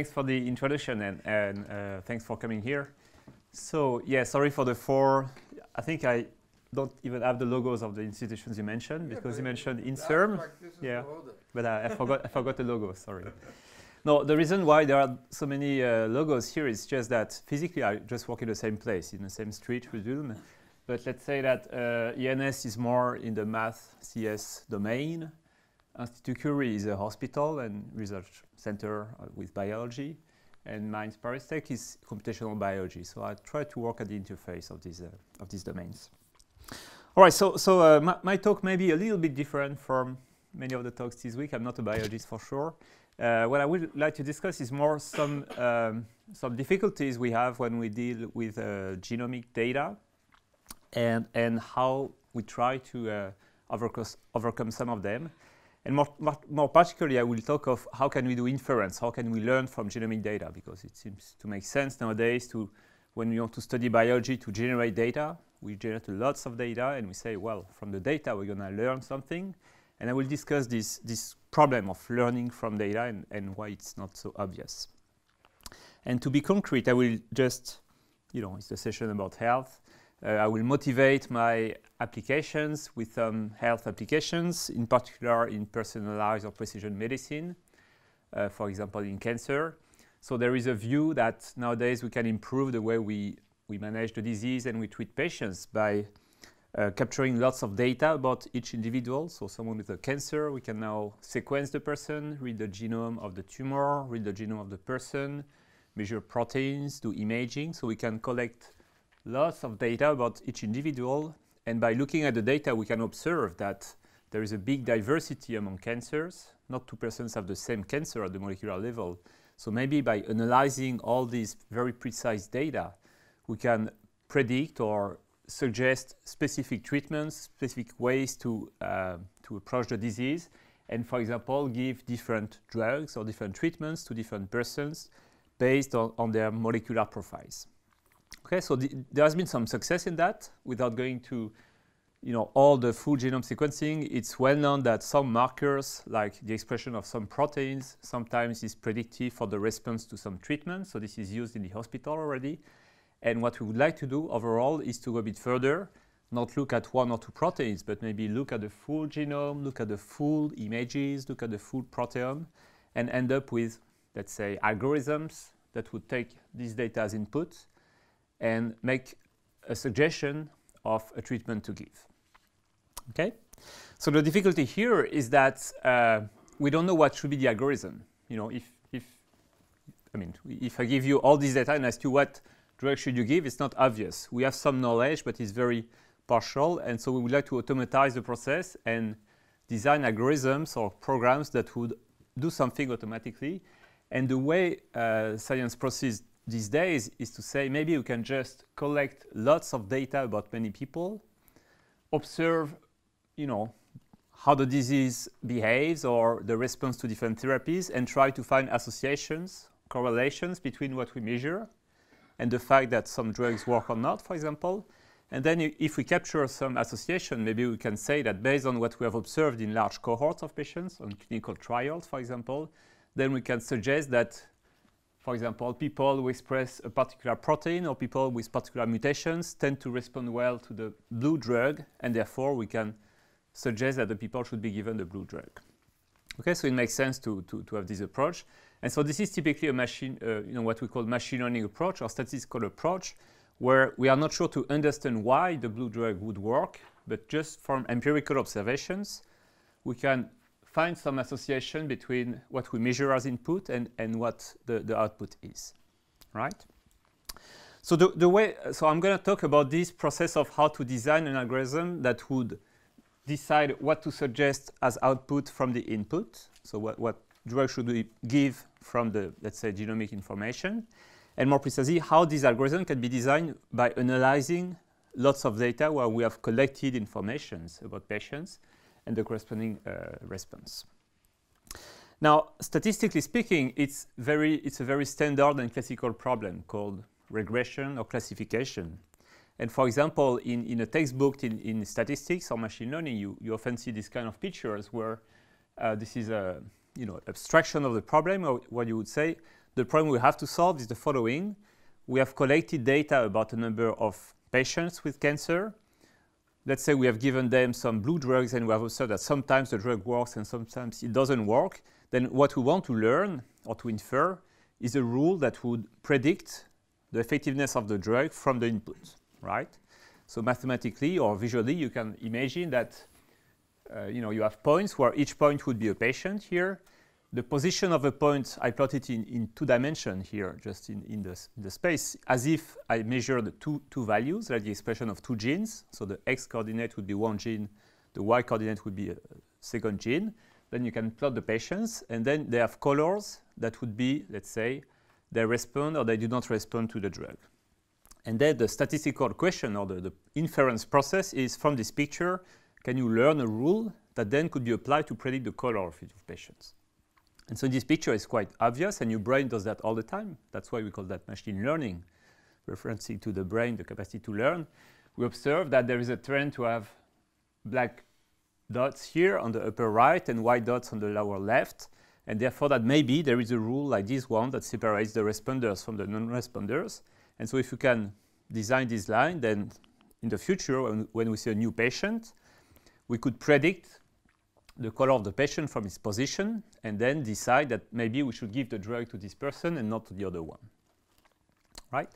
thanks for the introduction and, and uh, thanks for coming here. So yeah, sorry for the four. I think I don't even have the logos of the institutions you mentioned Yeah, because you mentioned INSERM, abstract is in yeah. but I, I forgot I forgot the logo. Sorry. No, the reason why there are so many uh, logos here is just that physically I just work in the same place, in the same street with Ulm. But let's say that uh, ENS is more in the math CS domain. Institut Curie is a hospital and research center uh, with biology. And Mines ParisTech is computational biology. So I try to work at the interface of these, uh, of these domains. All right, so, so uh, my, my talk may be a little bit different from many of the talks this week. I'm not a biologist for sure. Uh, what I would like to discuss is more some, um, some difficulties we have when we deal with uh, genomic data and, and how we try to uh, overcome, overcome some of them. And more, more, particularly, I will talk of how can we do inference, how can we learn from genomic data, because it seems to make sense nowadays to, when we want to study biology, to generate data. We generate lots of data, and we say, well, from the data, we're going to learn something. And I will discuss this, this problem of learning from data and, and why it's not so obvious. And to be concrete, I will just, you know, it's a session about health. Uh, I will motivate my applications with some health applications, in particular in personalized or precision medicine, uh, for example, in cancer. So there is a view that nowadays we can improve the way we, we manage the disease and we treat patients by uh, capturing lots of data about each individual. So someone with a cancer, we can now sequence the person, read the genome of the tumor, read the genome of the person, measure proteins, do imaging. So we can collect lots of data about each individual. And by looking at the data, we can observe that there is a big diversity among cancers. Not two persons have the same cancer at the molecular level. So maybe by analyzing all these very precise data, we can predict or suggest specific treatments, specific ways to, uh, to approach the disease, and for example, give different drugs or different treatments to different persons based on, on their molecular profiles. Okay, so the, there has been some success in that without going to you know, all the full genome sequencing. It's well known that some markers, like the expression of some proteins, sometimes is predictive for the response to some treatment. So this is used in the hospital already. And what we would like to do overall is to go a bit further, not look at one or two proteins, but maybe look at the full genome, look at the full images, look at the full proteome, and end up with, let's say, algorithms that would take this data as input and make a suggestion of a treatment to give. Okay? So the difficulty here is that uh, we don't know what should be the algorithm. You know, if, if, I mean, if I give you all this data and ask you what drug should you give, it's not obvious. We have some knowledge, but it's very partial, and so we would like to automatize the process and design algorithms or programs that would do something automatically. And the way uh, science proceeds these days is to say maybe you can just collect lots of data about many people, observe, you know, how the disease behaves or the response to different therapies, and try to find associations, correlations between what we measure and the fact that some drugs work or not, for example. And then if we capture some association, maybe we can say that based on what we have observed in large cohorts of patients on clinical trials, for example, then we can suggest that, for example, people who express a particular protein or people with particular mutations tend to respond well to the blue drug, and therefore we can suggest that the people should be given the blue drug. Okay, so it makes sense to, to, to have this approach. And so this is typically a machine, uh, you know, what we call machine learning approach or statistical approach, where we are not sure to understand why the blue drug would work, but just from empirical observations, we can find some association between what we measure as input and, and what the, the output is, right? So the, the way, so I'm going to talk about this process of how to design an algorithm that would decide what to suggest as output from the input. So what, what drug should we give from the, let's say, genomic information. And more precisely, how this algorithm can be designed by analyzing lots of data where we have collected informations about patients and the corresponding uh, response. Now, statistically speaking, it's, very, it's a very standard and classical problem called regression or classification. And for example, in, in a textbook in, in statistics or machine learning, you, you often see this kind of pictures where uh, this is a you know, abstraction of the problem, or what you would say, the problem we have to solve is the following. We have collected data about a number of patients with cancer. Let's say we have given them some blue drugs and we have observed that sometimes the drug works and sometimes it doesn't work. Then what we want to learn or to infer is a rule that would predict the effectiveness of the drug from the input, right? So mathematically or visually, you can imagine that uh, you know you have points where each point would be a patient here. The position of a point, I plotted in, in two dimensions here, just in, in, the, in the space, as if I measured two, two values, like the expression of two genes. So the x coordinate would be one gene, the y coordinate would be a second gene. Then you can plot the patients, and then they have colors that would be, let's say, they respond or they do not respond to the drug. And then the statistical question or the, the inference process is from this picture, can you learn a rule that then could be applied to predict the color of patients? And so this picture is quite obvious, and your brain does that all the time. That's why we call that machine learning, referencing to the brain, the capacity to learn. We observe that there is a trend to have black dots here on the upper right and white dots on the lower left. And therefore, that maybe there is a rule like this one that separates the responders from the non-responders. And so if you can design this line, then in the future, when, when we see a new patient, we could predict the color of the patient from his position and then decide that maybe we should give the drug to this person and not to the other one. Right?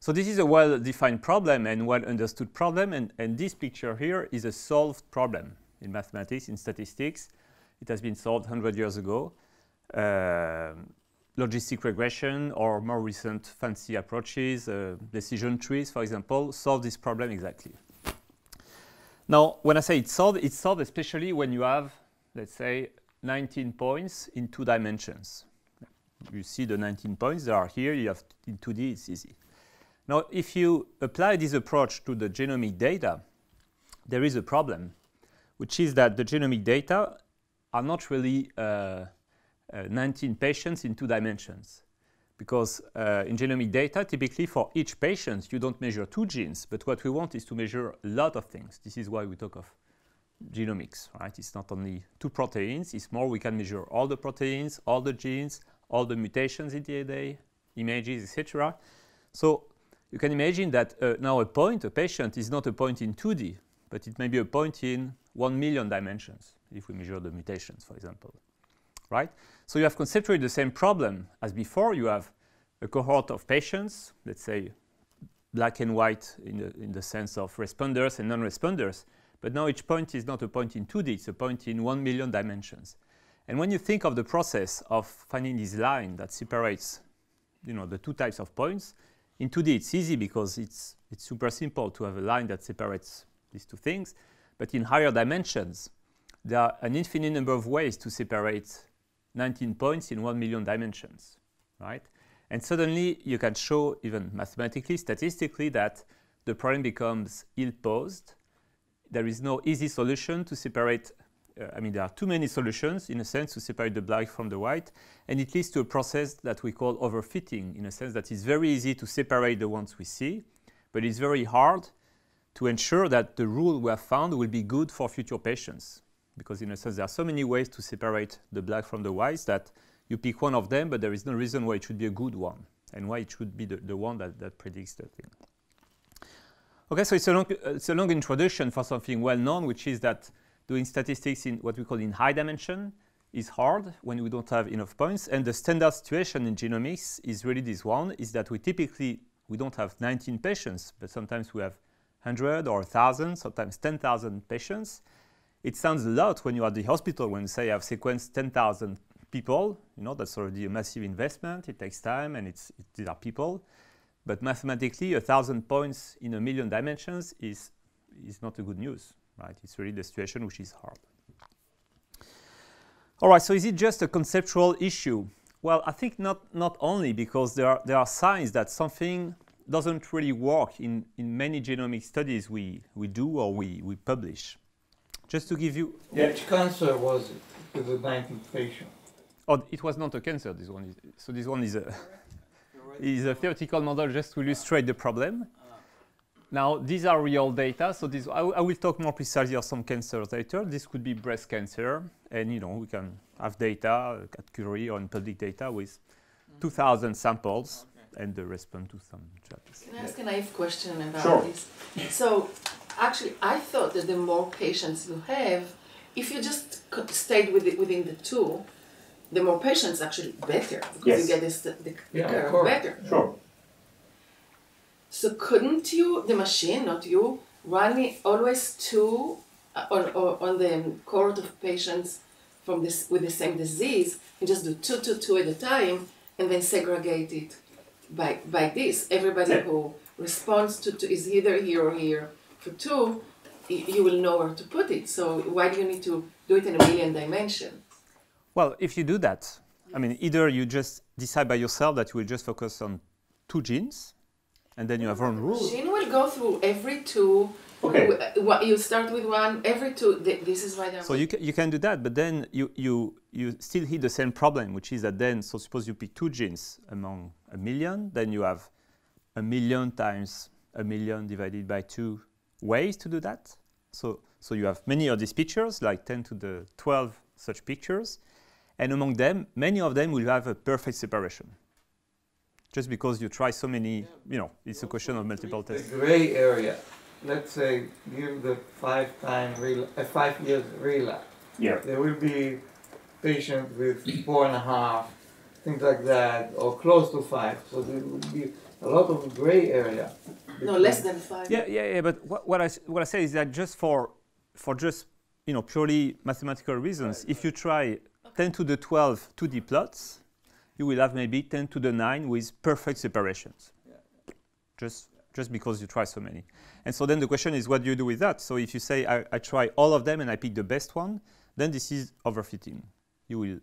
So this is a well-defined problem and well-understood problem, and, and this picture here is a solved problem in mathematics, in statistics. It has been solved 100 years ago. Uh, logistic regression or more recent fancy approaches, uh, decision trees, for example, solve this problem exactly. Now, when I say it's solved, it's solved especially when you have, let's say, 19 points in two dimensions. You see the 19 points, they are here, you have in 2D, it's easy. Now, if you apply this approach to the genomic data, there is a problem, which is that the genomic data are not really uh, uh, 19 patients in two dimensions because uh, in genomic data, typically for each patient, you don't measure two genes, but what we want is to measure a lot of things. This is why we talk of genomics, right? It's not only two proteins, it's more we can measure all the proteins, all the genes, all the mutations in DNA, images, etc. So you can imagine that uh, now a point, a patient, is not a point in 2D, but it may be a point in 1 million dimensions if we measure the mutations, for example right? So you have conceptually the same problem as before. You have a cohort of patients, let's say black and white in the, in the sense of responders and non-responders. But now each point is not a point in 2D, it's a point in 1 million dimensions. And when you think of the process of finding this line that separates you know, the two types of points, in 2D it's easy because it's, it's super simple to have a line that separates these two things. But in higher dimensions, there are an infinite number of ways to separate 19 points in 1 million dimensions, right? And suddenly you can show even mathematically, statistically, that the problem becomes ill-posed. There is no easy solution to separate, uh, I mean, there are too many solutions, in a sense, to separate the black from the white, and it leads to a process that we call overfitting, in a sense that it's very easy to separate the ones we see, but it's very hard to ensure that the rule we have found will be good for future patients because in a sense there are so many ways to separate the black from the whites that you pick one of them, but there is no reason why it should be a good one and why it should be the, the one that, that predicts the thing. Okay, so it's a, long, it's a long introduction for something well known, which is that doing statistics in what we call in high dimension is hard when we don't have enough points. And the standard situation in genomics is really this one, is that we typically, we don't have 19 patients, but sometimes we have 100 or 1,000, sometimes 10,000 patients. It sounds a lot when you're at the hospital when you say I've sequenced 10,000 people. You know, that's already a massive investment. It takes time and it's, it, these are people. But mathematically, a thousand points in a million dimensions is, is not a good news, right? It's really the situation which is hard. All right, so is it just a conceptual issue? Well, I think not, not only because there are, there are signs that something doesn't really work in, in many genomic studies we, we do or we, we publish. Just to give you. Which cancer was the 19th patient? Oh, it was not a cancer. This one is. So this one is a is a theoretical model just to illustrate the problem. Now these are real data. So this I, I will talk more precisely of some cancers later. This could be breast cancer, and you know we can have data at Curie or in public data with 2,000 samples and they respond to some challenges. Can I ask a naive question about Sure. this? So, actually, I thought that the more patients you have, if you just co- stayed with it, within the two, the more patients actually better because Yes. you get this the, the Yeah, of curve course. better. Sure. So couldn't you, the machine, not you, run it always two uh, on, on, on the cohort of patients from this with the same disease and just do two, two, two at a time and then segregate it by, by this. Everybody Yeah. who responds to, to is either here or here for two, you will know where to put it. So why do you need to do it in a million dimensions? Well, if you do that, I mean, either you just decide by yourself that you will just focus on two genes, and then you have one rule. Gene will go through every two. Okay. w- uh, what- You start with one, every two. This is why they're So you can, you can do that, but then you, you, you still hit the same problem, which is that then, so suppose you pick two genes among a million, then you have a million times a million divided by two ways to do that. So, so you have many of these pictures, like 10 to the 12 such pictures, and among them, many of them will have a perfect separation. Just because you try so many, you know, it's a question of multiple tests. The tests. gray area, let's say, give the five time rel- uh, five years relapse. Yeah. There will be patients with four and a half, things like that, or close to five. So there will be a lot of gray area. no less than five. Yeah, yeah, yeah. But what, what I s- what I say is that just for for just you know purely mathematical reasons, if you try 10 to the 12 2D plots, you will have maybe 10 to the 9 with perfect separations. Just just because you try so many. And so then the question is, what do you do with that? So if you say I, I try all of them and I pick the best one, then this is overfitting. You will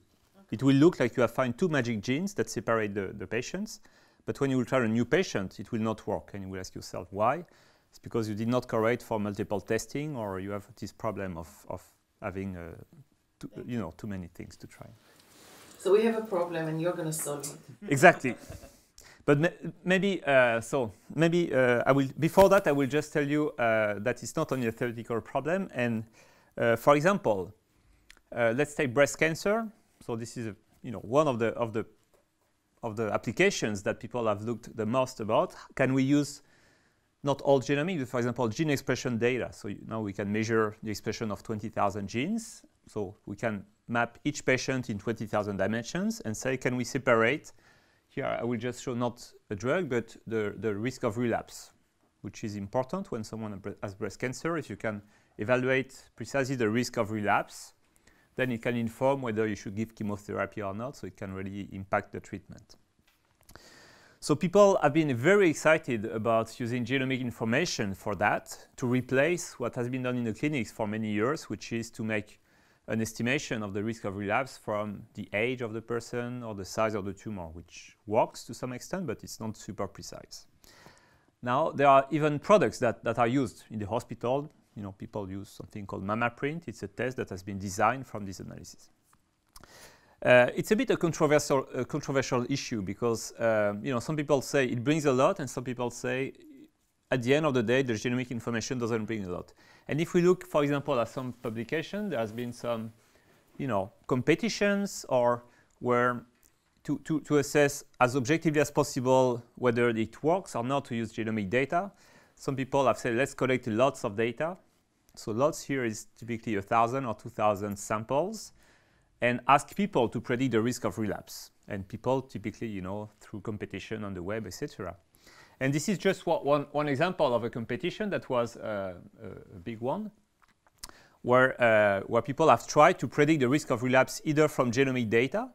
it will look like you have found two magic genes that separate the, the patients, but when you will try a new patient, it will not work, and you will ask yourself why. It's because you did not correct for multiple testing, or you have this problem of, of having, uh, too, you know, too many things to try. So we have a problem, and you're gonna solve it. exactly. But ma- maybe uh, so. Maybe uh, I will. Before that, I will just tell you uh, that it's not only a theoretical problem. And uh, for example, uh, let's take breast cancer. So this is a, you know one of the of the of the applications that people have looked the most about. Can we use not all genomic, but for example, gene expression data. So you- now we can measure the expression of 20,000 genes. So we can map each patient in 20,000 dimensions and say, can we separate? Here I will just show not a drug, but the, the risk of relapse, which is important when someone has breast cancer. If you can evaluate precisely the risk of relapse, then it can inform whether you should give chemotherapy or not, so it can really impact the treatment. So people have been very excited about using genomic information for that to replace what has been done in the clinics for many years, which is to make an estimation of the risk of relapse from the age of the person or the size of the tumor, which works to some extent, but it's not super precise. Now, there are even products that, that are used in the hospital. You know, people use something called MammaPrint. It's a test that has been designed from this analysis. Uh, it's a bit a controversial, uh, controversial issue because um, you know some people say it brings a lot, and some people say at the end of the day the genomic information doesn't bring a lot. And if we look, for example, at some publication, there has been some, you know, competitions or where to, to, to assess as objectively as possible whether it works or not to use genomic data. Some people have said let's collect lots of data. So lots here is typically a thousand or two thousand samples and ask people to predict the risk of relapse. And people typically, you know, through competition on the web, etc. And this is just one, one example of a competition that was uh, a, a big one, where, uh, where people have tried to predict the risk of relapse either from genomic data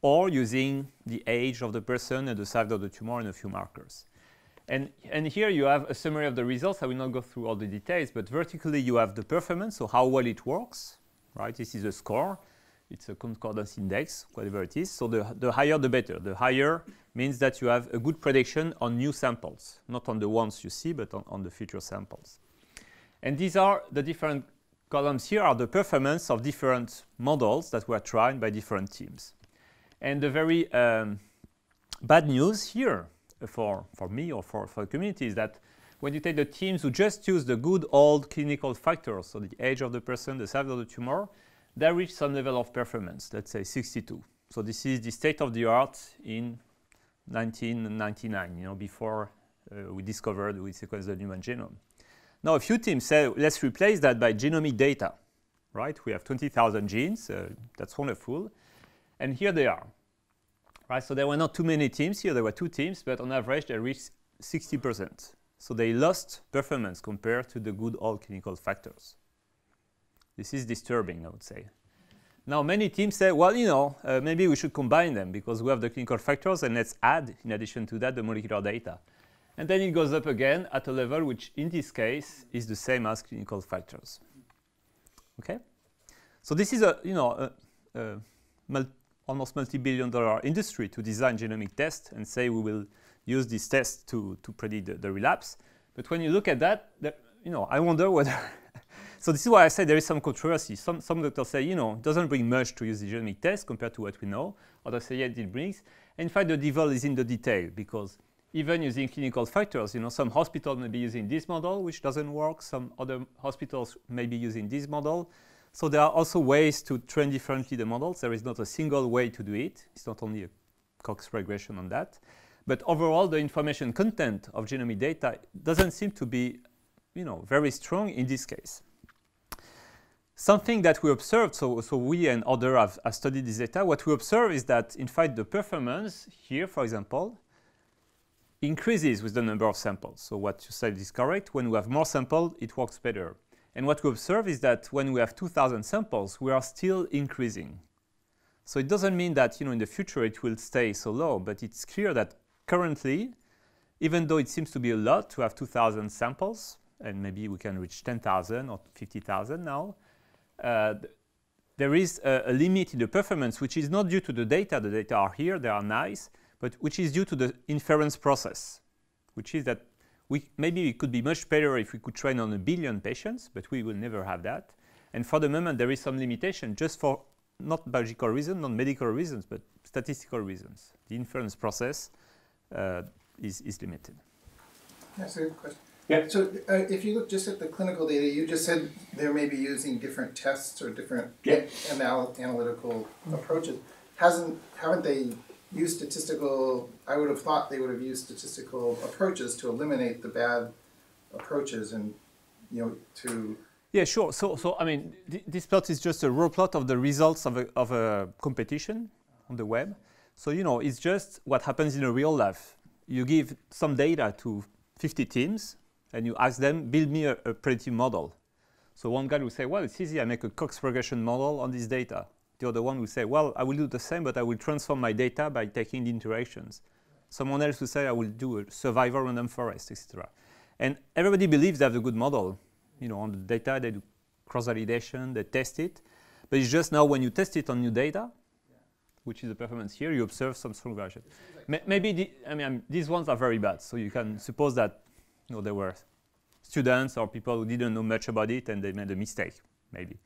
or using the age of the person and the size of the tumor and a few markers. And, and here you have a summary of the results. I will not go through all the details, but vertically you have the performance, so how well it works, right? This is a score. It's a concordance index, whatever it is. So the, the higher, the better. The higher means that you have a good prediction on new samples, not on the ones you see, but on, on the future samples. And these are the different columns here are the performance of different models that were tried by different teams. And the very um, bad news here for, for me or for, for the community is that when you take the teams who just use the good old clinical factors, so the age of the person, the size of the tumor, they reach some level of performance, let's say 62. So this is the state of the art in 1999, you know, before uh, we discovered we sequenced the human genome. Now, a few teams say, let's replace that by genomic data, right? We have 20,000 genes. Uh, that's wonderful. And here they are, right? So there were not too many teams here. There were two teams, but on average, they reached 60%. So they lost performance compared to the good old clinical factors. This is disturbing, I would say. Now, many teams say, well, you know, uh, maybe we should combine them because we have the clinical factors and let's add, in addition to that, the molecular data. And then it goes up again at a level which, in this case, is the same as clinical factors. Okay? So this is a, you know, a, a mul almost multi-billion dollar industry to design genomic tests and say we will use this test to, to predict the, the relapse. But when you look at that, the, you know, I wonder whether so this is why I say there is some controversy. Some, some doctors say, you know, it doesn't bring much to use the genomic test compared to what we know. Others say, yeah, it brings. And in fact, the devil is in the detail because even using clinical factors, you know, some hospitals may be using this model, which doesn't work. Some other hospitals may be using this model. So there are also ways to train differently the models. There is not a single way to do it. It's not only a Cox regression on that. But overall, the information content of genomic data doesn't seem to be, you know, very strong in this case. Something that we observed, so, so we and others have, have studied this data, what we observe is that, in fact, the performance here, for example, increases with the number of samples. So what you said is correct. When we have more samples, it works better. And what we observe is that when we have 2,000 samples, we are still increasing. So it doesn't mean that you know, in the future it will stay so low, but it's clear that currently, even though it seems to be a lot to have 2,000 samples, and maybe we can reach 10,000 or 50,000 now, there is a, a, limit in the performance, which is not due to the data. The data are here, they are nice, but which is due to the inference process, which is that we, maybe it could be much better if we could train on a billion patients, but we will never have that. And for the moment, there is some limitation just for not biological reasons, not medical reasons, but statistical reasons. The inference process uh, is, is limited. That's a good question. Yeah. So uh, if you look just at the clinical data, you just said they may be using different tests or different yeah. anal analytical approaches. Hasn't haven't they used statistical? I would have thought they would have used statistical approaches to eliminate the bad approaches and you know to. Yeah, sure. So, so I mean, th this plot is just a raw plot of the results of a, of a competition on the web. So, you know, it's just what happens in a real life. You give some data to 50 teams, and you ask them, build me a, a predictive model. So one guy will say, well, it's easy, I make a Cox regression model on this data. The other one will say, well, I will do the same, but I will transform my data by taking the interactions. Someone else will say, I will do a survival random forest, etc. And everybody believes they have a good model. You know, on the data, they do cross-validation, they test it. But it's just now when you test it on new data, which is the performance here, you observe some strong variation. Like maybe, the, I mean, these ones are very bad. So you can suppose that you know, there were students or people who didn't know much about it and they made a mistake, maybe.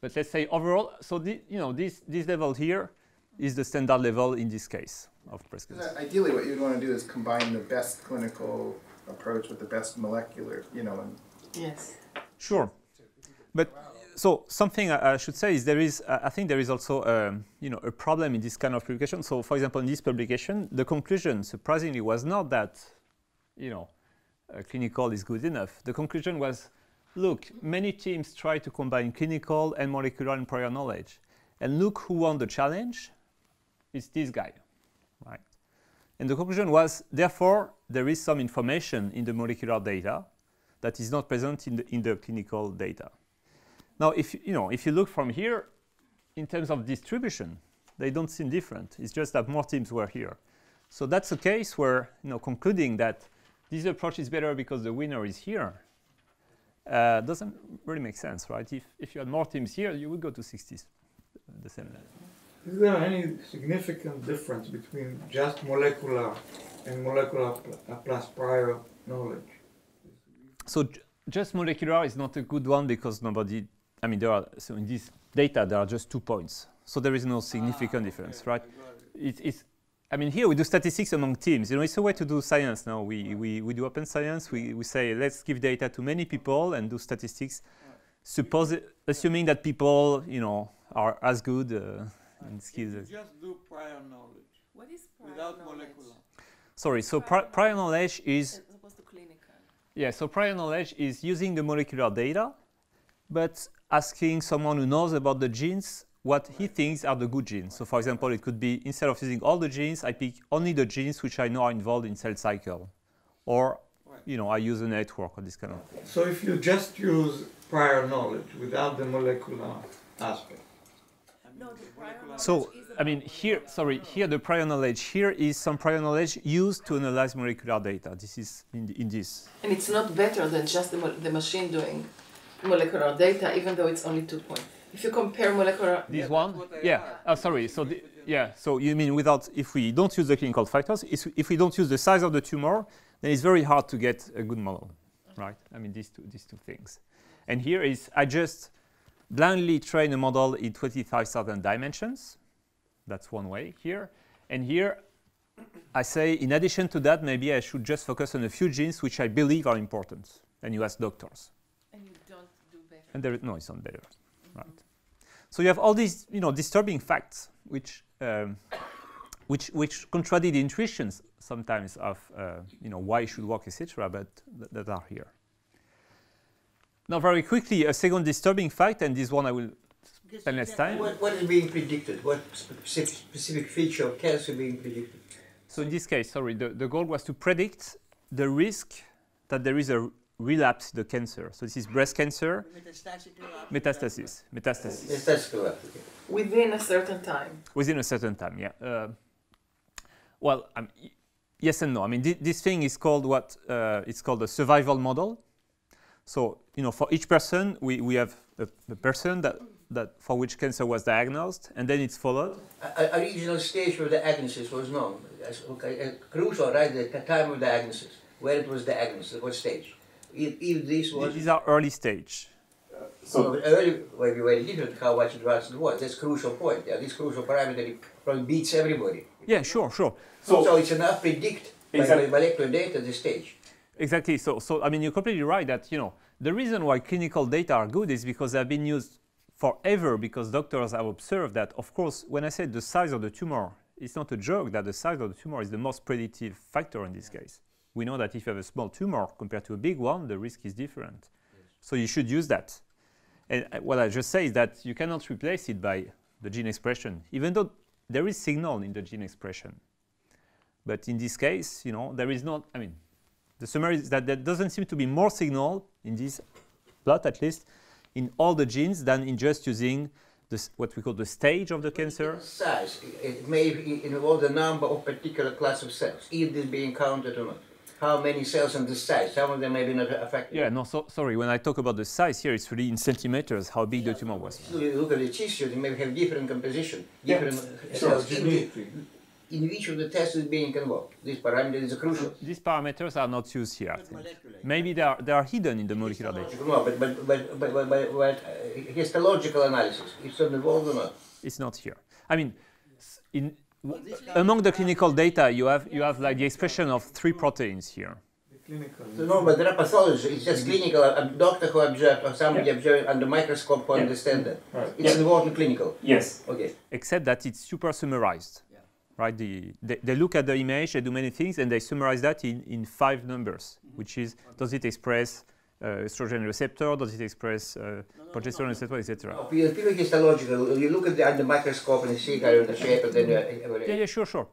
But let's say overall, so the, you know, this, this level here is the standard level in this case of breast cancer. Ideally, what you'd want to do is combine the best clinical approach with the best molecular, you know. And yes. Sure. But so something I, I, should say is there is, uh, I think there is also, um, you know, a problem in this kind of publication. So for example, in this publication, the conclusion surprisingly was not that, you know, uh, clinical is good enough. The conclusion was, look, many teams try to combine clinical and molecular and prior knowledge. And look who won the challenge. It's this guy, right? And the conclusion was, therefore, there is some information in the molecular data that is not present in the, in the clinical data. Now, if you know, if you look from here, in terms of distribution, they don't seem different. It's just that more teams were here. So that's a case where, you know, concluding that this approach is better because the winner is here uh, doesn't really make sense, right? If, if you had more teams here, you would go to 60, the same level. Is there any significant difference between just molecular and molecular pl plus prior knowledge? So just molecular is not a good one because nobody, I mean, there are, so in this data, there are just two points. So there is no significant ah, difference, right? It, it's, I mean, here we do statistics among teams. You know, it's a way to do science now. We, we, we do open science. We, we say, let's give data to many people and do statistics, suppose, assuming that people, you know, are as good uh, in skills. Just do prior knowledge. What is prior without knowledge molecular. Sorry, so pri prior knowledge is as opposed to clinical? Yeah, so prior knowledge is using the molecular data, but asking someone who knows about the genes what he thinks are the good genes. So, for example, it could be instead of using all the genes, I pick only the genes which I know are involved in cell cycle, or you know, I use a network or this kind of. thing. So if you just use prior knowledge without the molecular aspect. No, the prior knowledge So, I mean, here, sorry, here the prior knowledge here is some prior knowledge used to analyze molecular data. This is in, in this. And it's not better than just the, the machine doing molecular data, even though it's only two points. If you compare molecular, This that's one, yeah. had. Oh, sorry. So, the, yeah. So you mean without if we don't use the clinical factors, is- if we don't use the size of the tumor, then it's very hard to get a good model, right? I mean these two these two things. And here is I just blindly train a model in 25,000 dimensions. That's one way here. And here I say, in addition to that, maybe I should just focus on a few genes which I believe are important. And you ask doctors. and you don't do better. And there is no, it's not better, right? So you have all these, you know, disturbing facts which, um, which, which contradict the intuitions sometimes of, uh, you know, why it should work, etc. But th- that are here. Now, very quickly, a second disturbing fact, and this one I will spend less time. What, what is being predicted? What specific, specific feature of cancer being predicted? So in this case, sorry, the, the goal was to predict the risk that there is a relapse the cancer. So this is breast cancer, metastasis, metastasis. Yes, that's correct. Okay. Within a certain time. within a certain time yeah uh, well um, y- yes and no i mean thi- this thing is called what uh, it's called a survival model so you know for each person we, we have a, a person that that for which cancer was diagnosed and then it's followed A, a- a regional stage where the diagnosis was known. That's okay, crucial, right? The time of diagnosis, where it was diagnosed, what stage. If, if this was these are early stage so early, will be very different how much advanced it was. That's crucial point. Yeah, this crucial parameter probably beats everybody. yeah sure sure So, it's enough predict by Exactly. molecular data at this stage. Exactly. So, so I mean, you're completely right that you know the reason why clinical data are good is because they've been used forever. Because doctors have observed that, of course, when I say the size of the tumor, it's not a joke that the size of the tumor is the most predictive factor in this case. We know that if you have a small tumor compared to a big one, the risk is different. So you should use that. And uh, what I just say is that you cannot replace it by the gene expression, even though there is signal in the gene expression. But in this case, you know, there is not. I mean, the summary is that there doesn't seem to be more signal in this plot, at least, in all the genes than in just using this, what we call the stage of the cancer. Size. It may involve the number of particular class of cells, if this being counted or not. How many cells and the size? Some of them may be not affected. Yeah, no, so, sorry. When I talk about the size here, it's really in centimeters how big the tumor was. So you look at the tissue, they may have different composition, Yeah. different uh, Sure, cells. In, in which of the tests is being involved? This parameter is crucial. These parameters are not used here. I think. Maybe they are, they are hidden in the molecular data. No, but but but but but, but, but uh, histological analysis, it's not involved or not. It's not here. I mean, in, w- among the clinical data, you have, you have like the expression of three proteins here. The clinical. So no, but there are pathologists. It's just clinical. A doctor who observed or somebody observed under microscope who Yeah. understand that. Right. It's involved in clinical. Yes. Okay. except that it's super summarized. Yeah. Right? The, they, they look at the image, they do many things, and they summarize that in, in five numbers, mm-hmm. which is does it express estrogen receptor, does it express uh, progesterone receptor, etc. No, pure, pure histological. You look at the under microscope and you see kind of the shape and then uh, evaluate. Yeah, yeah, sure, sure.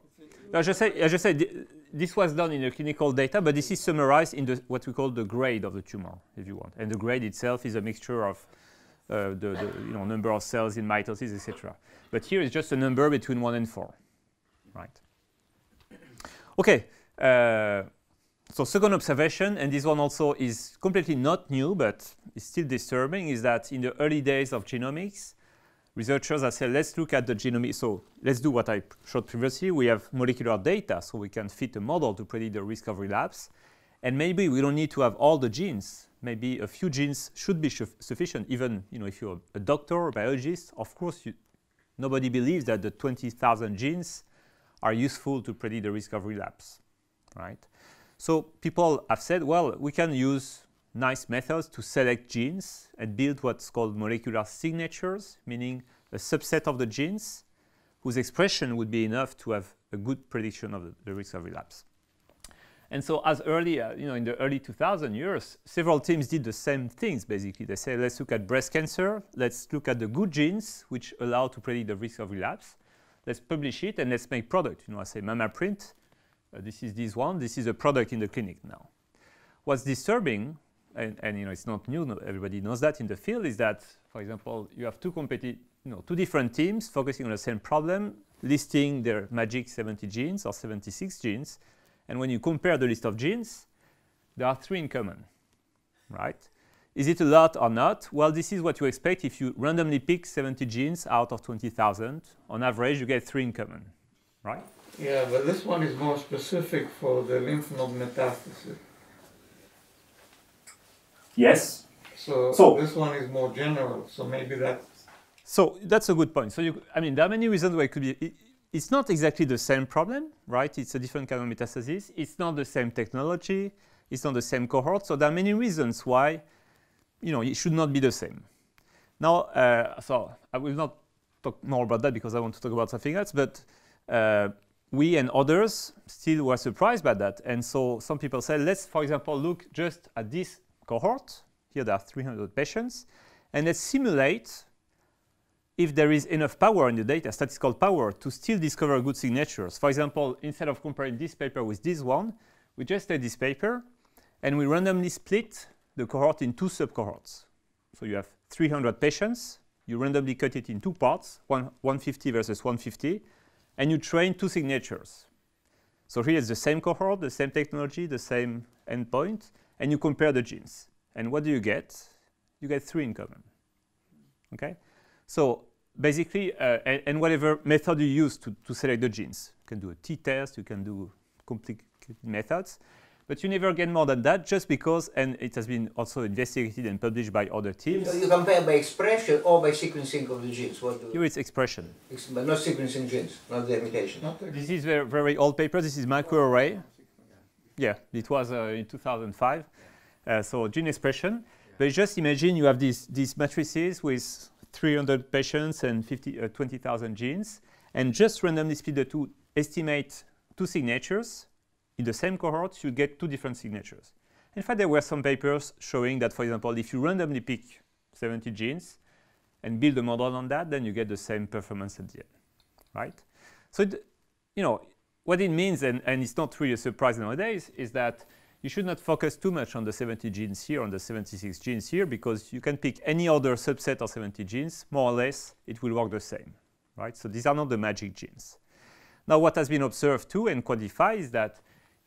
As I say, as I said, this was done in the clinical data, but this is summarized in the, what we call the grade of the tumor, if you want. And the grade itself is a mixture of uh, the, the you know, number of cells in mitosis, etc. But here is just a number between 1 and 4. Right. Okay. Uh, so second observation, and this one also is completely not new, but is still disturbing, is that in the early days of genomics, researchers have said, let's look at the genomic. So let's do what I showed previously. We have molecular data, so we can fit a model to predict the risk of relapse. And maybe we don't need to have all the genes. Maybe a few genes should be suf- sufficient. Even you know, if you're a doctor or biologist, of course, you, nobody believes that the 20,000 genes are useful to predict the risk of relapse, right? So people have said, well, we can use nice methods to select genes and build what's called molecular signatures, meaning a subset of the genes whose expression would be enough to have a good prediction of the, risk of relapse. And so as early, uh, you know, in the early 2000 years, several teams did the same things, basically. They say, let's look at breast cancer, let's look at the good genes, which allow to predict the risk of relapse. Let's publish it and let's make product. You know, I say MammaPrint, uh, Uh, this is this one, this is a product in the clinic now. What's disturbing, and, and you know, it's not new, everybody knows that in the field, is that, for example, you have two competi you know, two different teams focusing on the same problem, listing their magic 70 genes or 76 genes, and when you compare the list of genes, there are three in common, right? Is it a lot or not? Well, this is what you expect if you randomly pick 70 genes out of 20,000. On average, you get three in common, right? Yeah, but this one is more specific for the lymph node metastasis. Yes. So, So- this one is more general. So maybe that's So that's a good point. So you, I mean, there are many reasons why it could be. It, it's not exactly the same problem, right? It's a different kind of metastasis. It's not the same technology. It's not the same cohort. So there are many reasons why, you know, it should not be the same. Now, uh, so I will not talk more about that because I want to talk about something else. But uh, we and others still were surprised by that. And so some people said, let's, for example, look just at this cohort. Here there are 300 patients, and let's simulate if there is enough power in the data, statistical power, to still discover good signatures. For example, instead of comparing this paper with this one, we just take this paper and we randomly split the cohort in two subcohorts. So you have 300 patients, you randomly cut it in two parts, one, 150 versus 150, and you train two signatures. So here is the same cohort, the same technology, the same endpoint, and you compare the genes. And what do you get? You get three in common. Okay? So basically, uh, and, and, whatever method you use to, to select the genes, you can do a t-test, you can do complicated methods, but you never get more than that just because, and it has been also investigated and published by other teams. So you compare by expression or by sequencing of the genes. What do Here it's expression. ex- but not sequencing genes, not the mutation. not This is very, very old paper. This is microarray. Yeah, it was uh, in 2005. Uh, so gene expression. But just imagine you have these, these matrices with 300 patients and 50, uh, 20,000 genes, and just randomly split the two, estimate two signatures. In the same cohort, you get two different signatures. In fact, there were some papers showing that, for example, if you randomly pick 70 genes and build a model on that, then you get the same performance at the end, right? So, it, you know, what it means, and, and it's not really a surprise nowadays, is that you should not focus too much on the 70 genes here, on the 76 genes here, because you can pick any other subset of 70 genes, more or less, it will work the same, right? So these are not the magic genes. Now, what has been observed too and quantified is that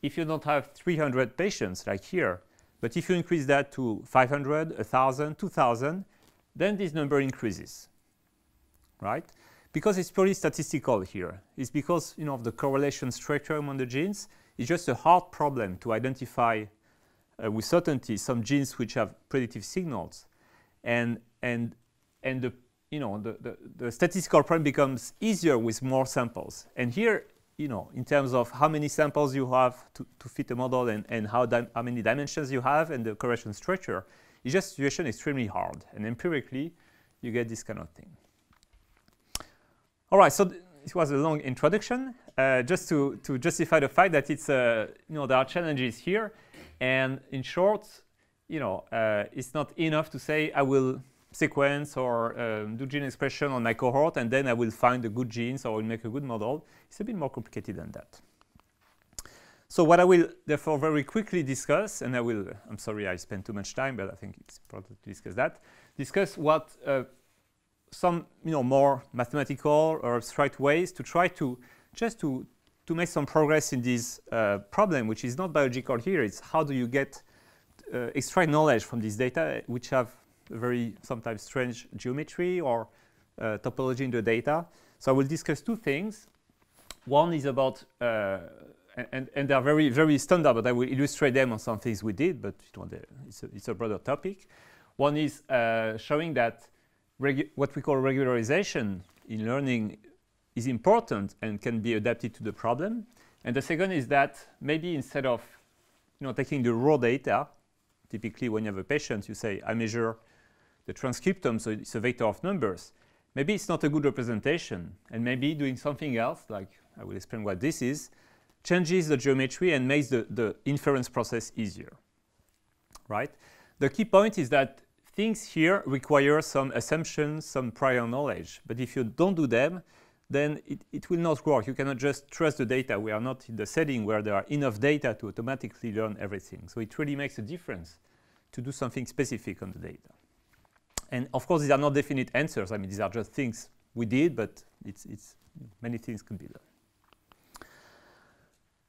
if you don't have 300 patients like here, but if you increase that to 500, 1,000, 2,000, then this number increases, right? Because it's purely statistical here. It's because you know of the correlation structure among the genes. It's just a hard problem to identify uh, with certainty some genes which have predictive signals, and and and the you know the, the, the statistical problem becomes easier with more samples. And here, you know, in terms of how many samples you have to, to fit a model and, and how, how many dimensions you have and the correlation structure, it's just situation extremely hard. And empirically, you get this kind of thing. All right, so it was a long introduction, uh, just to, to justify the fact that it's, uh, you know, there are challenges here. And in short, you know, uh, it's not enough to say I will sequence or um, do gene expression on my cohort and then I will find the good genes or will make a good model. It's a bit more complicated than that. So what I will therefore very quickly discuss, and I will, I'm sorry I spent too much time, but I think it's important to discuss that, discuss what uh, some you know, more mathematical or abstract ways to try to just to, to make some progress in this uh, problem, which is not biological here. It's how do you get uh, extract knowledge from this data, which have very sometimes strange geometry or uh, topology in the data. So I will discuss two things. One is about, uh, and, and they are very, very standard, but I will illustrate them on some things we did, but it's, a, it's a broader topic. One is uh, showing that what we call regularization in learning is important and can be adapted to the problem. And the second is that maybe instead of you know, taking the raw data, typically when you have a patient, you say, I measure the transcriptome, so it's a vector of numbers. maybe it's not a good representation, and maybe doing something else, like I will explain what this is, changes the geometry and makes the, the inference process easier, right? The key point is that things here require some assumptions, some prior knowledge, but if you don't do them, then it, it will not work. You cannot just trust the data. We are not in the setting where there are enough data to automatically learn everything. So it really makes a difference to do something specific on the data. And of course, these are not definite answers. I mean, these are just things we did, but it's, it's many things can be done.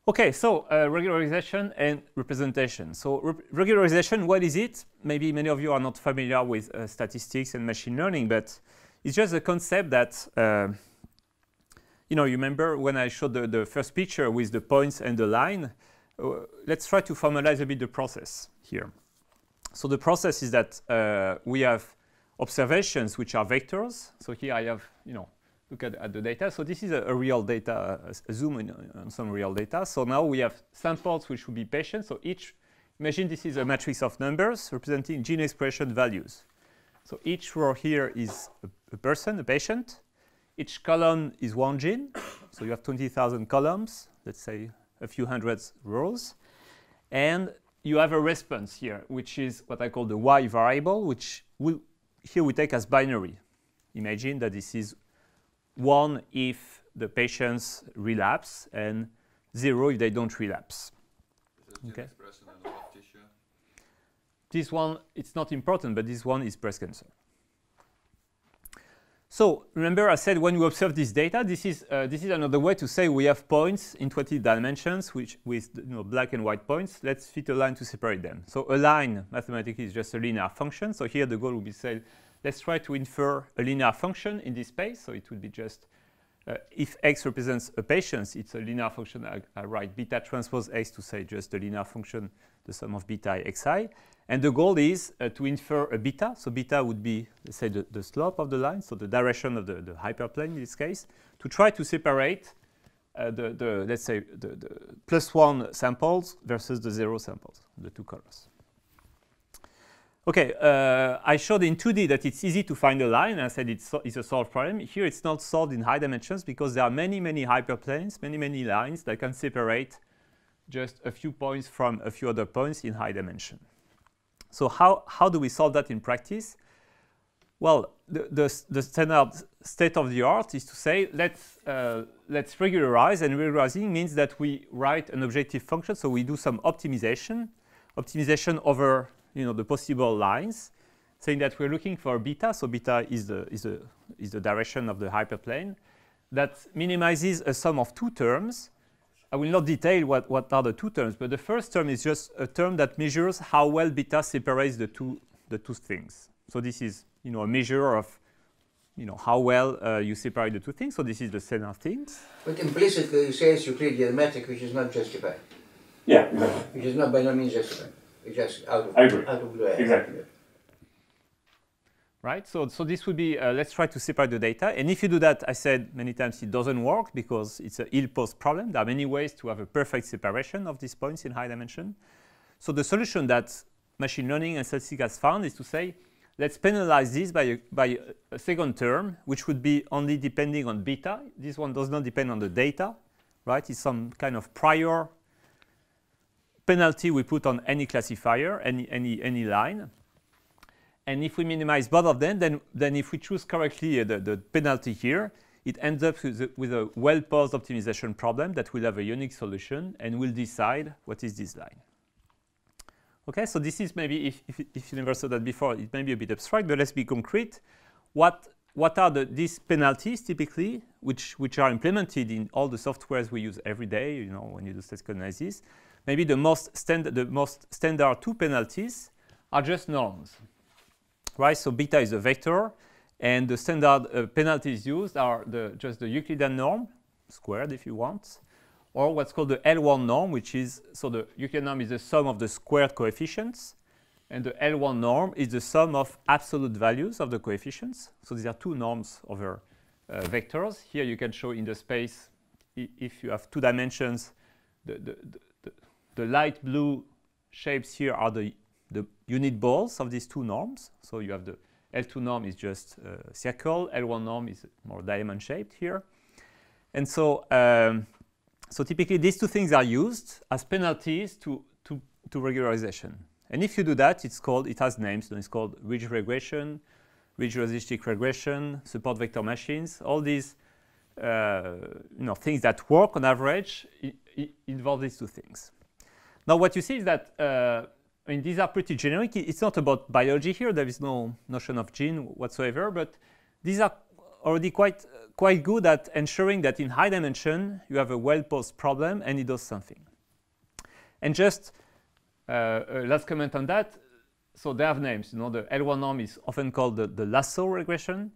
Okay, so uh, regularization and representation. So re regularization, what is it? Maybe many of you are not familiar with uh, statistics and machine learning, but it's just a concept that uh, you know, you remember when I showed the, the first picture with the points and the line? Uh, let's try to formalize a bit the process here. So the process is that uh, we have observations which are vectors. So here I have, you know, look at, at the data. So this is a, a real data, a, a zoom in, on some real data. So now we have samples which would be patients. So each, imagine this is a matrix of numbers representing gene expression values. So each row here is a, a person, a patient. Each column is one gene. So you have 20,000 columns, let's say a few hundred rows. And you have a response here, which is what I call the y variable, which will, here we take as binary. Imagine that this is 1 if the patients relapse and 0 if they don't relapse. Okay. This one, it's not important, but this one is breast cancer. So remember I said when we observe this data, this is, uh, this is another way to say we have points in 20 dimensions which, with you know, black and white points. Let's fit a line to separate them. So a line mathematically is just a linear function. So here the goal would be say, let's try to infer a linear function in this space. So it would be just, uh, if x represents a patient, it's a linear function. I, I write beta transpose x to say just a linear function, the sum of beta xi. And the goal is uh, to infer a beta. So beta would be, let's say, the, the slope of the line, so the direction of the, the hyperplane in this case, to try to separate uh, the, the, let's say, the, the plus one samples versus the zero samples, the two colors. Okay, uh, I showed in 2D that it's easy to find a line. I said it's, so it's a solved problem. Here it's not solved in high dimensions because there are many, many hyperplanes, many, many lines that can separate just a few points from a few other points in high dimension. So how, how do we solve that in practice? Well, the, the, the standard state of the art is to say, let's, uh, let's regularize, and regularizing means that we write an objective function, so we do some optimization, optimization over you know, the possible lines, saying that we're looking for beta, so beta is the, is the, is the direction of the hyperplane, that minimizes a sum of two terms, I will not detail what, what are the two terms, but the first term is just a term that measures how well beta separates the two, the two things. So this is you know, a measure of you know, how well uh, you separate the two things. So this is the center things. But implicitly you say it's Euclidean metric, which is not justified. Yeah, exactly. Which is not by no means justified. It's just out of, I agree. out of blue air. Exactly. Right? So, so this would be, uh, let's try to separate the data. And if you do that, I said many times it doesn't work because it's an ill-posed problem. There are many ways to have a perfect separation of these points in high dimension. So the solution that machine learning and statistics has found is to say, let's penalize this by a, by a second term, which would be only depending on beta. This one does not depend on the data, right? It's some kind of prior penalty we put on any classifier, any, any, any line. And if we minimize both of them, then, then if we choose correctly uh, the, the penalty here, it ends up with a, with a well-posed optimization problem that will have a unique solution and will decide what is this line. Okay, so this is maybe, if, if, if you never saw that before, it may be a bit abstract, but let's be concrete. What, what are the, these penalties typically, which, which are implemented in all the softwares we use every day, you know, when you do statistical analysis? Maybe the most, stand, the most standard two penalties are just norms right? So beta is a vector, and the standard uh, penalties used are the, just the Euclidean norm, squared if you want, or what's called the L1 norm, which is, so the Euclidean norm is the sum of the squared coefficients, and the L1 norm is the sum of absolute values of the coefficients. So these are two norms over uh, vectors. Here you can show in the space, if you have two dimensions, the, the, the, the light blue shapes here are the the unit balls of these two norms. So you have the L2 norm is just a circle, L1 norm is more diamond shaped here. And so, um, so typically these two things are used as penalties to, to, to regularization. And if you do that, it's called, it has names, and it's called ridge regression, ridge logistic regression, support vector machines, all these uh, you know, things that work on average involve these two things. Now what you see is that, uh, I mean, these are pretty generic. It's not about biology here. There is no notion of gene whatsoever, but these are already quite, quite good at ensuring that in high dimension, you have a well-posed problem and it does something. And just uh, last comment on that, so they have names. You know, the L1 norm is often called the, the lasso regression,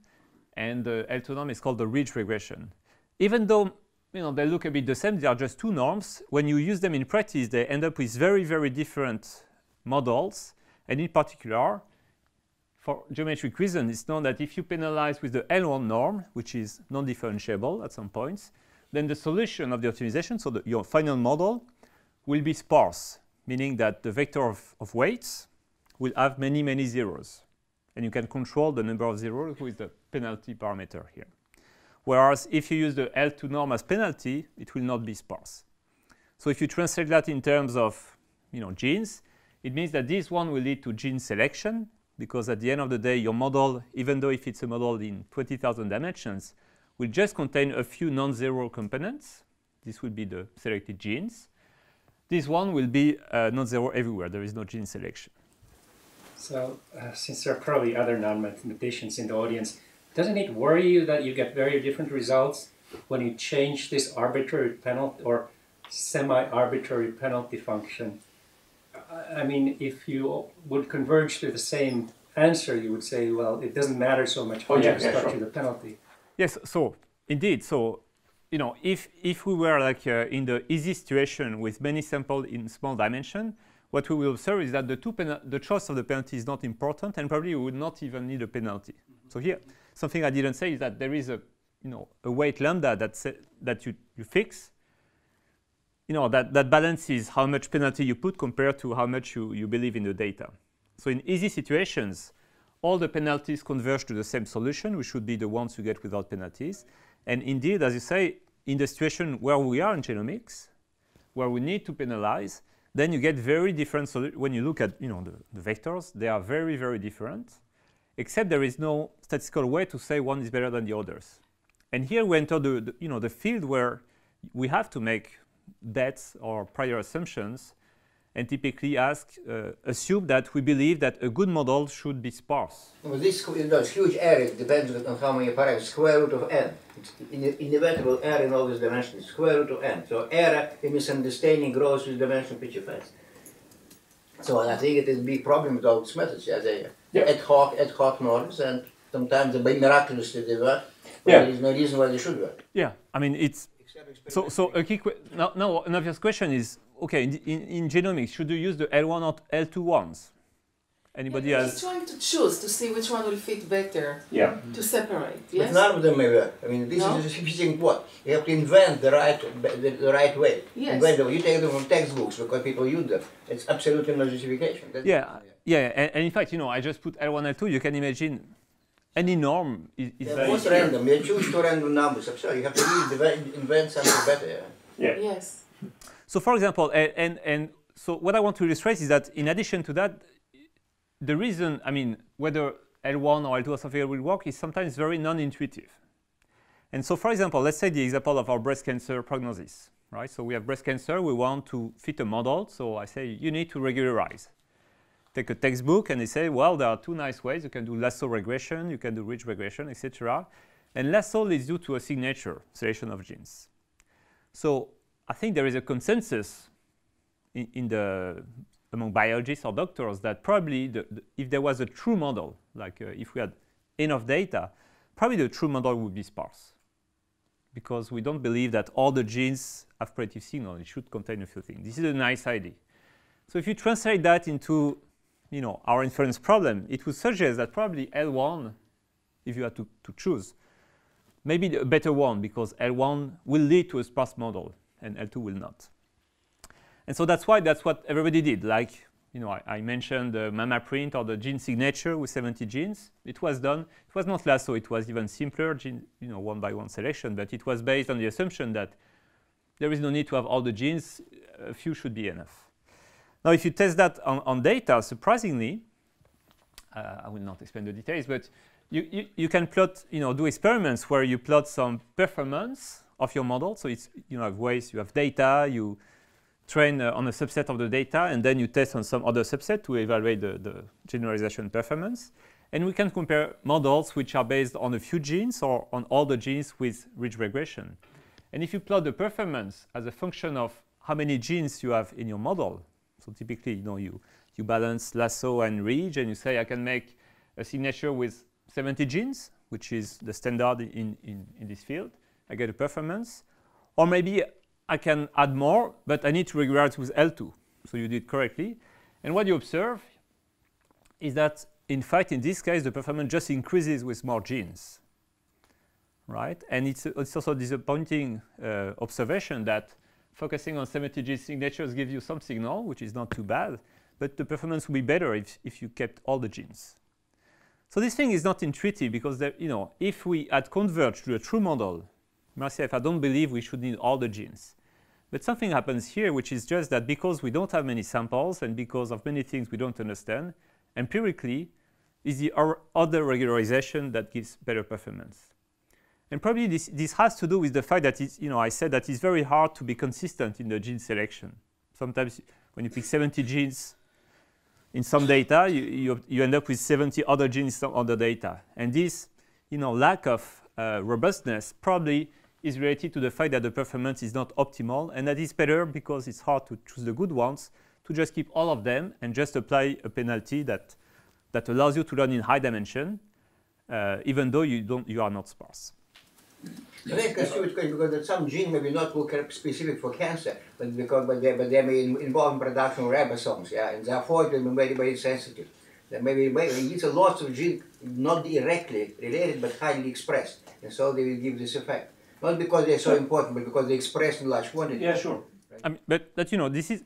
and the L2 norm is called the ridge regression. Even though you know, they look a bit the same, they are just two norms. When you use them in practice, they end up with very, very different models. And in particular, for geometric reasons, it's known that if you penalize with the L1 norm, which is non-differentiable at some points, then the solution of the optimization, so the, your final model, will be sparse, meaning that the vector of, of weights will have many, many zeros. And you can control the number of zeros with the penalty parameter here. Whereas if you use the L2 norm as penalty, it will not be sparse. So if you translate that in terms of you know, genes, it means that this one will lead to gene selection, because at the end of the day, your model, even though if it's a model in 20,000 dimensions, will just contain a few non-zero components. This will be the selected genes. This one will be uh, non-zero everywhere. There is no gene selection. So, uh, since there are probably other non-mathematicians in the audience, doesn't it worry you that you get very different results when you change this arbitrary penalty or semi-arbitrary penalty function? I mean, if you would converge to the same answer, you would say, well, it doesn't matter so much how oh, yeah, you structure yeah, sure. the penalty. Yes, so indeed, so you know, if if we were like uh, in the easy situation with many samples in small dimension, what we will observe is that the two the choice of the penalty is not important, and probably we would not even need a penalty. Mm -hmm. So here, something I didn't say is that there is a, you know, a weight lambda that, that you, you fix, you know, that, that balances how much penalty you put compared to how much you, you believe in the data. So in easy situations, all the penalties converge to the same solution, which should be the ones you get without penalties. And indeed, as you say, in the situation where we are in genomics, where we need to penalize, then you get very different, when you look at you know, the, the vectors, they are very, very different except there is no statistical way to say one is better than the others. And here we enter the, the you know, the field where we have to make bets or prior assumptions and typically ask, uh, assume that we believe that a good model should be sparse. Well, this those huge area depends on how many parameters, square root of n. It's in inevitable error in all these dimensions, square root of n. So error in misunderstanding grows with dimension pitch effects. So I think it is a big problem with all these methods as a yeah. ad hoc ad hoc norms, and sometimes they miraculously they work. But yeah. there is no reason why they should work. Yeah, I mean it's so so a key now, now an obvious question is okay in, in, in genomics should you use the L1 or L2 ones? Anybody yeah, else? He's trying to choose to see which one will fit better. Yeah. To separate. Yes. But none of them may work. I mean, this no? is a specific what you have to invent the right the, the right way. Yes. Invent them. You take them from textbooks because people use them. It's absolutely no justification. That's yeah. Yeah, and, and, in fact, you know, I just put L1, L2. You can imagine any norm is, is yeah, very random. You choose two random numbers. I'm sorry, you have to really invent something better. Yeah. yeah. Yes. So, for example, and, and and so what I want to illustrate is that in addition to that, the reason, I mean, whether L1 or L2 or something will work is sometimes very non-intuitive. And so, for example, let's say the example of our breast cancer prognosis, right? So we have breast cancer, we want to fit a model. So I say you need to regularize. Take a textbook and they say, well, there are two nice ways. You can do lasso regression, you can do ridge regression, etc. And lasso leads you to a signature selection of genes. So I think there is a consensus in, in the among biologists or doctors that probably the, the, if there was a true model, like uh, if we had enough data, probably the true model would be sparse. Because we don't believe that all the genes have predictive signal. It should contain a few things. This is a nice idea. So if you translate that into you know, our inference problem, it would suggest that probably L1, if you had to, to choose, maybe a better one because L1 will lead to a sparse model and L2 will not. And so that's why that's what everybody did. Like you know, I, I, mentioned the MammaPrint or the gene signature with 70 genes. It was done. It was not lasso. It was even simpler, gene, you know, one by one selection. But it was based on the assumption that there is no need to have all the genes. A few should be enough. Now, if you test that on, on data, surprisingly, uh, I will not explain the details, but you, you, you, can plot, you know, do experiments where you plot some performance of your model. So it's, you know, have ways, you have data, you train uh, on a subset of the data, and then you test on some other subset to evaluate the, the generalization performance. And we can compare models which are based on a few genes or on all the genes with ridge regression. And if you plot the performance as a function of how many genes you have in your model, so typically, you know, you, you balance lasso and ridge, and you say, I can make a signature with 70 genes, which is the standard in, in, in this field. I get a performance. Or maybe I can add more, but I need to regularize with L2. So you did correctly. And what you observe is that, in fact, in this case, the performance just increases with more genes. Right? And it's, it's also disappointing uh, observation that focusing on 70 gene signatures gives you some signal, which is not too bad, but the performance would be better if, if you kept all the genes. So this thing is not intuitive because there, you know, if we had converged to a true model, myself, I don't believe we should need all the genes. But something happens here, which is just that because we don't have many samples and because of many things we don't understand, empirically, is the other regularization that gives better performance. And probably this, this has to do with the fact that it's, you know, I said that it's very hard to be consistent in the gene selection. Sometimes when you pick 70 genes in some data, you, you, you, end up with 70 other genes on the data. And this you know, lack of uh, robustness probably is related to the fact that the performance is not optimal, and that is better because it's hard to choose the good ones, to just keep all of them and just apply a penalty that, that allows you to learn in high dimension, uh, even though you, don't, you are not sparse. Stupid question because some gene maybe not look specific for cancer, but because but they, but they may involve in production of ribosomes, yeah, and therefore it will be very very sensitive. Then maybe, maybe it's a lot of gene not directly related but highly expressed, and so they will give this effect. Not because they're so important, but because they express in large quantity. Yeah, sure. I mean, but but you know this is.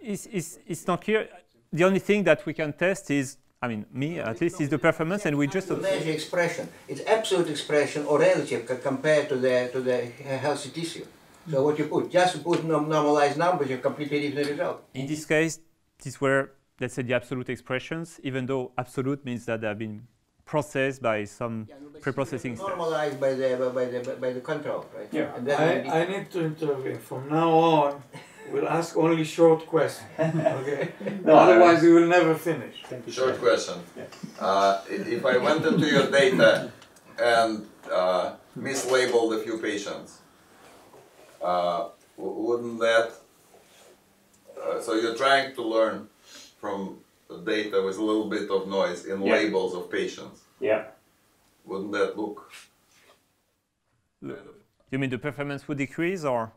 It's, it's, it's not clear. The only thing that we can test is I mean, me at least is the performance, and we just measure expression. It's absolute expression or relative compared to the to the healthy tissue. So what you put, just put normalized numbers, you completely different result. In this case, these were let's say the absolute expressions, even though absolute means that they have been processed by some yeah, no, pre-processing normalized by the by the by the control, right? Yeah. I, I need to intervene. From now on, We'll ask only short questions. Okay. no, Otherwise, we will never finish. Short question. Yeah. Uh, if I went into your data and uh, mislabeled a few patients, uh, wouldn't that? Uh, so you're trying to learn from the data with a little bit of noise in yeah. labels of patients. Yeah. Wouldn't that look? You mean the performance would decrease, or?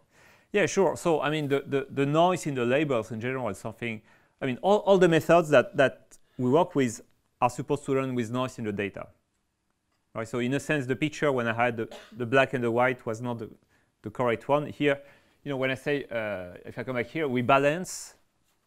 Yeah, sure. So, I mean, the, the, the, noise in the labels in general is something, I mean, all, all the methods that, that we work with are supposed to run with noise in the data. Right? So in a sense, the picture when I had the, the black and the white was not the, the correct one. Here, you know, when I say, uh, if I come back here, we balance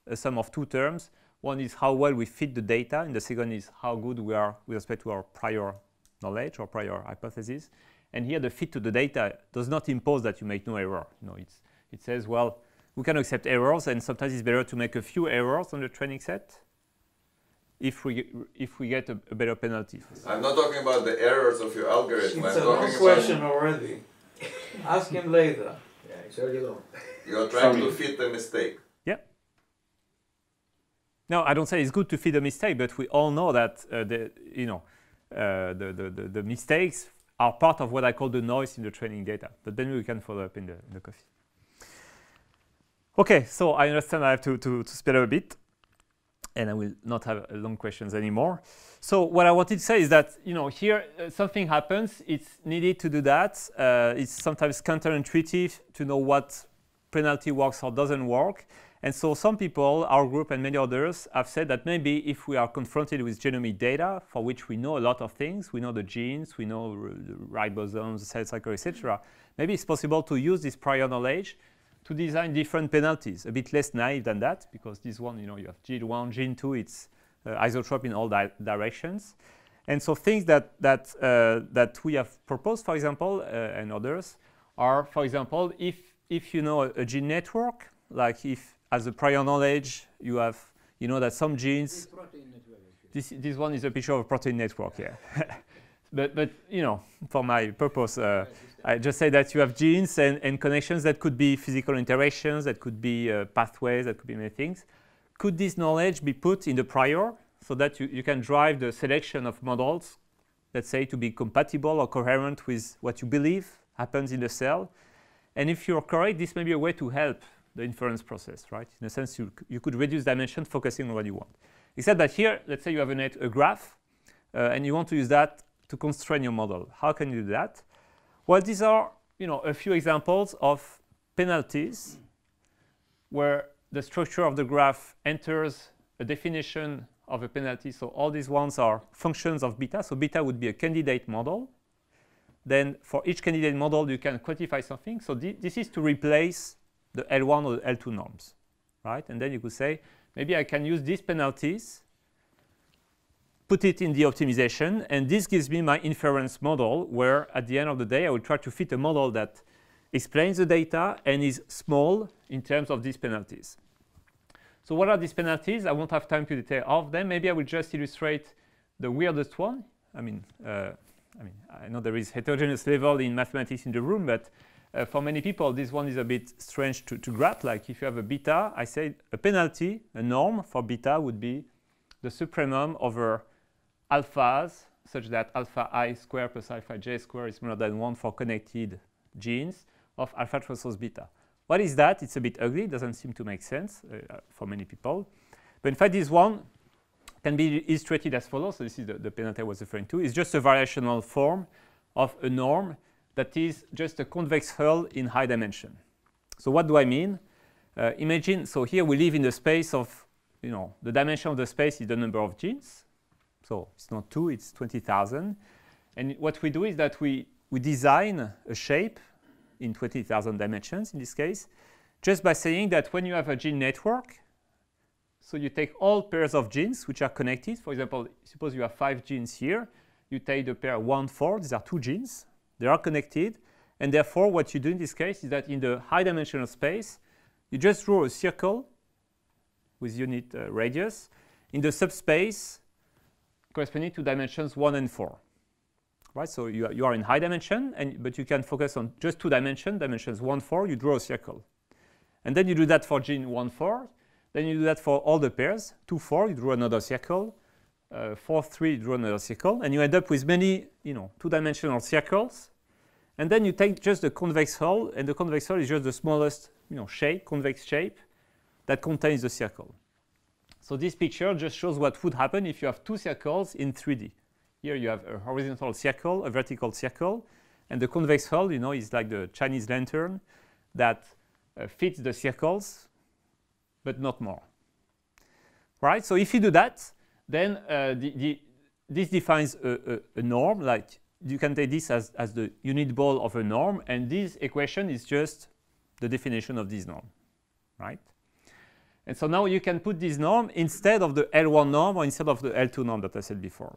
a sum of two terms. One is how well we fit the data, and the second is how good we are with respect to our prior knowledge or prior hypothesis. And here, the fit to the data does not impose that you make no error. You know, it's it says, well, we can accept errors, and sometimes it's better to make a few errors on the training set if we if we get a, a better penalty. I'm not talking about the errors of your algorithm. It's I'm a long question already. Ask him later. Yeah, it's already long. You're trying to fit the mistake. Yeah. No, I don't say it's good to fit a mistake, but we all know that uh, the you know uh, the, the, the the mistakes are part of what I call the noise in the training data. But then we can follow up in the in the coffee. Okay, so I understand I have to, to, to speed up a bit and I will not have long questions anymore. So what I wanted to say is that, you know, here uh, something happens, it's needed to do that. Uh, it's sometimes counterintuitive to know what penalty works or doesn't work. And so some people, our group and many others, have said that maybe if we are confronted with genomic data, for which we know a lot of things, we know the genes, we know the ribosomes, the cell cycle, etc., maybe it's possible to use this prior knowledge to design different penalties, a bit less naive than that, because this one, you know, you have gene 1, gene 2, it's uh, isotrope in all di directions. And so things that, that, uh, that we have proposed, for example, uh, and others, are, for example, if, if you know a, a, gene network, like if as a prior knowledge you have, you know that some genes, this, this one is a picture of a protein network, yeah. but, but, you know, for my purpose, uh, I just say that you have genes and, and connections that could be physical interactions, that could be uh, pathways, that could be many things. Could this knowledge be put in the prior so that you, you can drive the selection of models, let's say, to be compatible or coherent with what you believe happens in the cell. And if you're correct, this may be a way to help the inference process, right? In a sense, you, you could reduce dimension focusing on what you want. Except that here, let's say you have a, net, a graph, uh, and you want to use that to constrain your model. How can you do that? Well, these are you know, a few examples of penalties where the structure of the graph enters a definition of a penalty. So all these ones are functions of beta. So beta would be a candidate model. Then for each candidate model, you can quantify something. So this is to replace the L1 or the L2 norms, right? And then you could say, maybe I can use these penalties, put it in the optimization, and this gives me my inference model, where at the end of the day, I will try to fit a model that explains the data and is small in terms of these penalties. So what are these penalties? I won't have time to detail all of them. Maybe I will just illustrate the weirdest one. I mean, uh, I mean, I know there is heterogeneous level in mathematics in the room, but uh, for many people, this one is a bit strange to, to grasp. Like if you have a beta, I say a penalty, a norm for beta would be the supremum over alphas, such that alpha i square plus alpha j square is more than 1 for connected genes of alpha transpose beta. What is that? It's a bit ugly. It doesn't seem to make sense uh, for many people. But in fact, this one can be illustrated as follows. So this is the, the penalty I was referring to. It's just a variational form of a norm that is just a convex hull in high dimension. So what do I mean? Uh, imagine, so here we live in the space of, you know, the dimension of the space is the number of genes. So it's not 2, it's 20,000. And what we do is that we, we design a shape in 20,000 dimensions in this case, just by saying that when you have a gene network, so you take all pairs of genes which are connected. For example, suppose you have five genes here. You take the pair 1, 4. These are two genes. They are connected. And therefore, what you do in this case is that in the high dimensional space, you just draw a circle with unit uh, radius in the subspace corresponding to dimensions 1 and 4 right? So you are, you are in high dimension, and, but you can focus on just two dimensions, dimensions 1, 4, you draw a circle. And then you do that for gene 1, 4. Then you do that for all the pairs. 2, 4, you draw another circle. Uh, 4, 3, you draw another circle. And you end up with many, you know, two-dimensional circles. And then you take just the convex hull, and the convex hull is just the smallest, you know, shape, convex shape, that contains the circle. So this picture just shows what would happen if you have two circles in 3D. Here you have a horizontal circle, a vertical circle, and the convex hull, you know, is like the Chinese lantern that uh, fits the circles, but not more. Right? So if you do that, then uh, the, the, this defines a, a, a, norm. Like you can take this as, as the unit ball of a norm, and this equation is just the definition of this norm. Right? And so now you can put this norm instead of the L1 norm or instead of the L2 norm that I said before.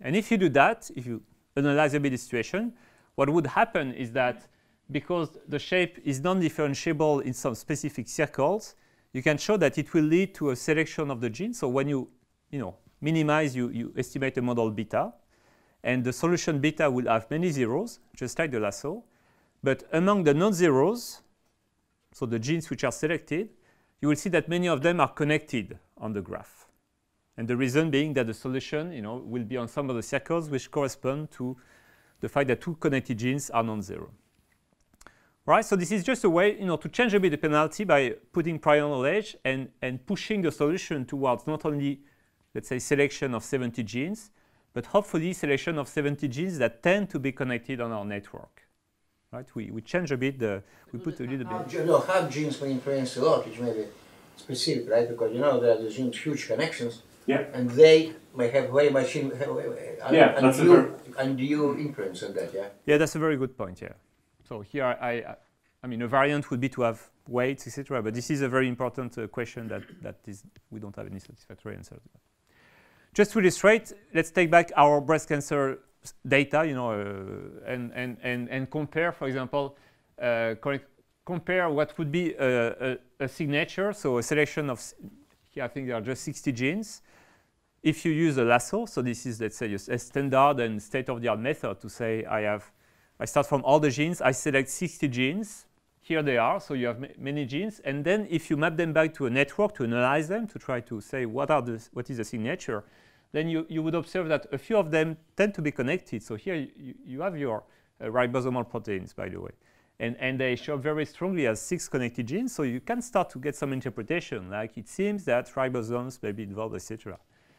And if you do that, if you analyze a bit the situation, what would happen is that because the shape is non-differentiable in some specific circles, you can show that it will lead to a selection of the genes. So when you, you know, minimize, you, you estimate a model beta, and the solution beta will have many zeros, just like the lasso. But among the non-zeros, so the genes which are selected, you will see that many of them are connected on the graph. And the reason being that the solution you know, will be on some of the circles which correspond to the fact that two connected genes are non-zero. Right, so this is just a way you know, to change a bit the penalty by putting prior knowledge and, and pushing the solution towards not only, let's say, selection of 70 genes, but hopefully selection of 70 genes that tend to be connected on our network. Right, we, we change a bit, the, we put a little bit. You No, half genes may influence a lot, which may be specific, right? Because you know there are these huge connections yeah. And they may have very much in, uh, yeah, and, you, and you influence on that, yeah? Yeah, that's a very good point, yeah. So here I, I, I mean, a variant would be to have weights, etc. But this is a very important uh, question that, that is, we don't have any satisfactory answer to that. Just to illustrate, let's take back our breast cancer data, you know, uh, and, and, and, and compare, for example, uh, compare what would be a, a, a, signature, so a selection of, here I think there are just 60 genes. If you use a lasso, so this is, let's say, a standard and state-of-the-art method to say I have, I start from all the genes, I select 60 genes, here they are, so you have many genes, and then if you map them back to a network to analyze them, to try to say what, are the, what is the signature, then you, you would observe that a few of them tend to be connected. So here you, you have your uh, ribosomal proteins, by the way. And, and they show very strongly as six connected genes, so you can start to get some interpretation, like it seems that ribosomes may be involved, etc.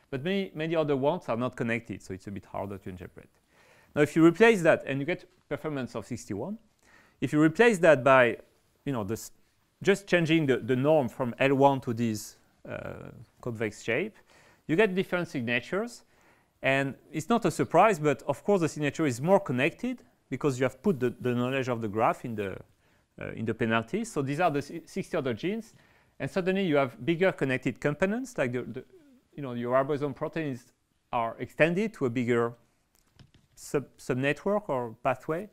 But many, many other ones are not connected, so it's a bit harder to interpret. Now, if you replace that and you get performance of 61, if you replace that by, you know, this, just changing the, the norm from L1 to this uh, convex shape, you get different signatures. And it's not a surprise, but of course the signature is more connected because you have put the, the knowledge of the graph in the, uh, in the penalty. So these are the 60 other genes. And suddenly you have bigger connected components, like the, the you know, your ribosome proteins are extended to a bigger sub subnetwork or pathway.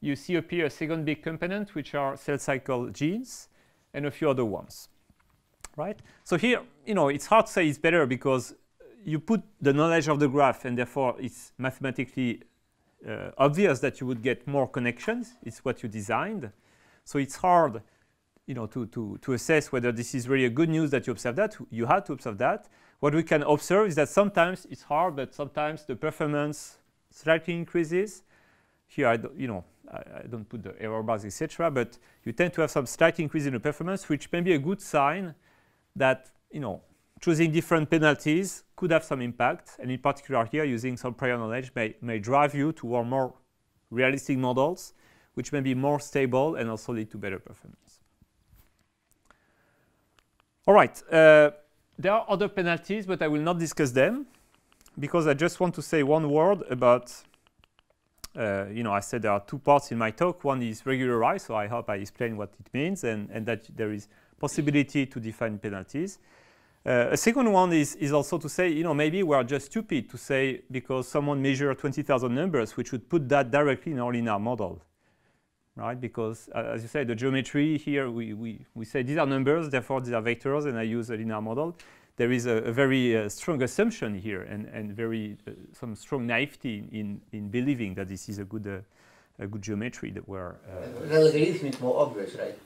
You see appear a second big component, which are cell cycle genes, and a few other ones right? So here, you know, it's hard to say it's better because you put the knowledge of the graph and therefore it's mathematically uh, obvious that you would get more connections. It's what you designed. So it's hard, you know, to, to, to assess whether this is really a good news that you observe that. You had to observe that. What we can observe is that sometimes it's hard, but sometimes the performance slightly increases. Here, I you know, I, I don't put the error bars, etc. But you tend to have some slight increase in the performance, which may be a good sign that you know choosing different penalties could have some impact, and in particular here, using some prior knowledge may, may drive you toward more realistic models, which may be more stable and also lead to better performance. All right, uh, there are other penalties, but I will not discuss them because I just want to say one word about, uh, you know, I said there are two parts in my talk. One is regularized, so I hope I explain what it means and, and that there is possibility to define penalties. Uh, a second one is, is also to say, you know, maybe we are just stupid to say because someone measured 20,000 numbers, we should put that directly in our linear model, right? Because uh, as you say, the geometry here, we, we, we say these are numbers, therefore these are vectors, and I use a linear model. There is a, a very uh, strong assumption here and, and very uh, some strong naivety in, in believing that this is a good, uh, a good geometry that we're... Uh, Relativism is more obvious, right?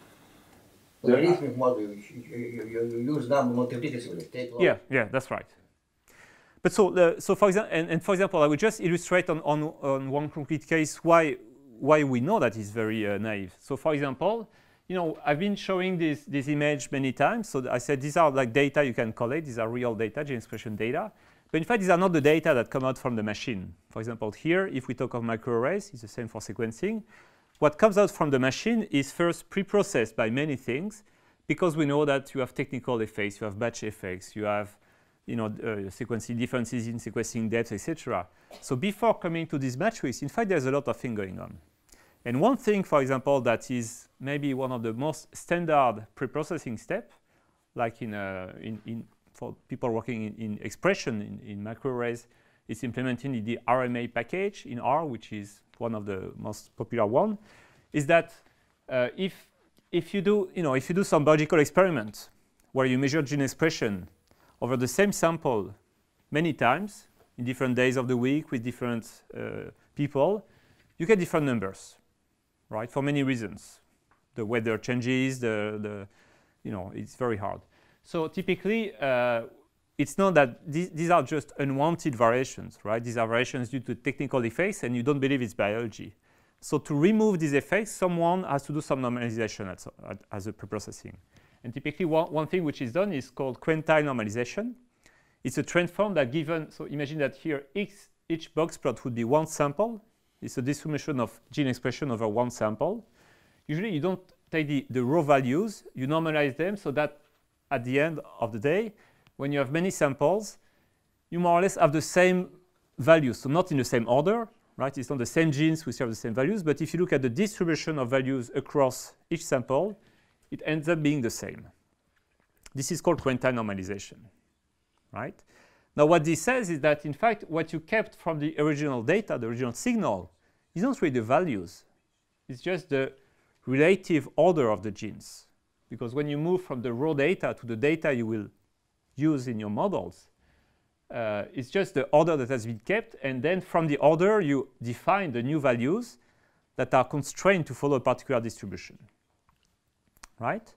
The arithmetic model, you, you, you, use number multiplicatively. Take yeah, yeah, that's right. But so, so for example, and, and, for example, I would just illustrate on, on, on one concrete case why, why we know that is very uh, naive. So for example, you know, I've been showing this, this image many times. So I said these are like data you can collect. These are real data, gene expression data. But in fact, these are not the data that come out from the machine. For example, here, if we talk of microarrays, it's the same for sequencing. What comes out from the machine is first pre-processed by many things because we know that you have technical effects, you have batch effects, you have you know, uh, sequencing differences in sequencing depth, etc. So before coming to this matrix, in fact, there's a lot of things going on. And one thing, for example, that is maybe one of the most standard pre-processing step, like in, uh, in, in, for people working in, in expression in, in microarrays, is implementing the RMA package in R, which is one of the most popular one, is that uh, if, if, you do, you know, if you do some biological experiment where you measure gene expression over the same sample many times in different days of the week with different uh, people, you get different numbers, right, for many reasons. The weather changes, the, the you know, it's very hard. So typically, uh, it's not that these, these, are just unwanted variations, right? These are variations due to technical effects, and you don't believe it's biology. So to remove these effects, someone has to do some normalization as, as a preprocessing. And typically, one, one thing which is done is called quantile normalization. It's a transform that given, so imagine that here each, each box plot would be one sample. It's a distribution of gene expression over one sample. Usually, you don't take the, the raw values, you normalize them so that at the end of the day, when you have many samples, you more or less have the same values. So not in the same order, right? It's not the same genes which have the same values, but if you look at the distribution of values across each sample, it ends up being the same. This is called quantile normalization, right? Now, what this says is that, in fact, what you kept from the original data, the original signal, is not really the values. It's just the relative order of the genes. Because when you move from the raw data to the data you will use in your models, uh, it's just the order that has been kept. And then from the order, you define the new values that are constrained to follow a particular distribution. Right?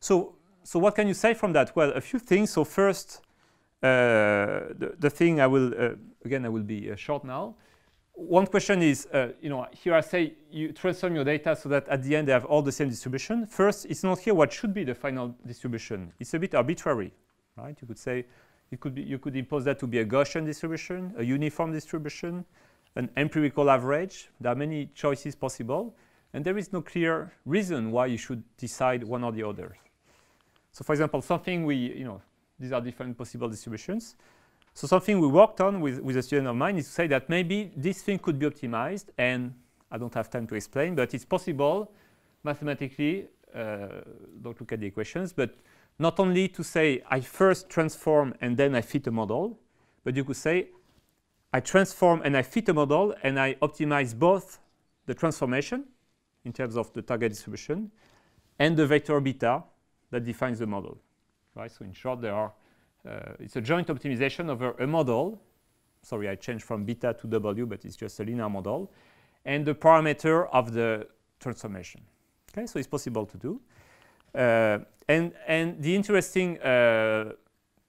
So, so what can you say from that? Well, a few things. So first, uh, the, the thing I will, uh, again, I will be uh, short now one question is, uh, you know, here I say you transform your data so that at the end they have all the same distribution. First, it's not here what should be the final distribution. It's a bit arbitrary, right? You could say it could be, you could impose that to be a Gaussian distribution, a uniform distribution, an empirical average. There are many choices possible, and there is no clear reason why you should decide one or the other. So, for example, something we, you know, these are different possible distributions. So something we worked on with, with a student of mine is to say that maybe this thing could be optimized, and I don't have time to explain, but it's possible mathematically, uh, don't look at the equations, but not only to say I first transform and then I fit a model, but you could say I transform and I fit a model and I optimize both the transformation in terms of the target distribution and the vector beta that defines the model. Right? So in short, there are uh, it's a joint optimization over a model. Sorry, I changed from beta to W, but it's just a linear model. And the parameter of the transformation. Okay, so it's possible to do. Uh, and, and the interesting uh,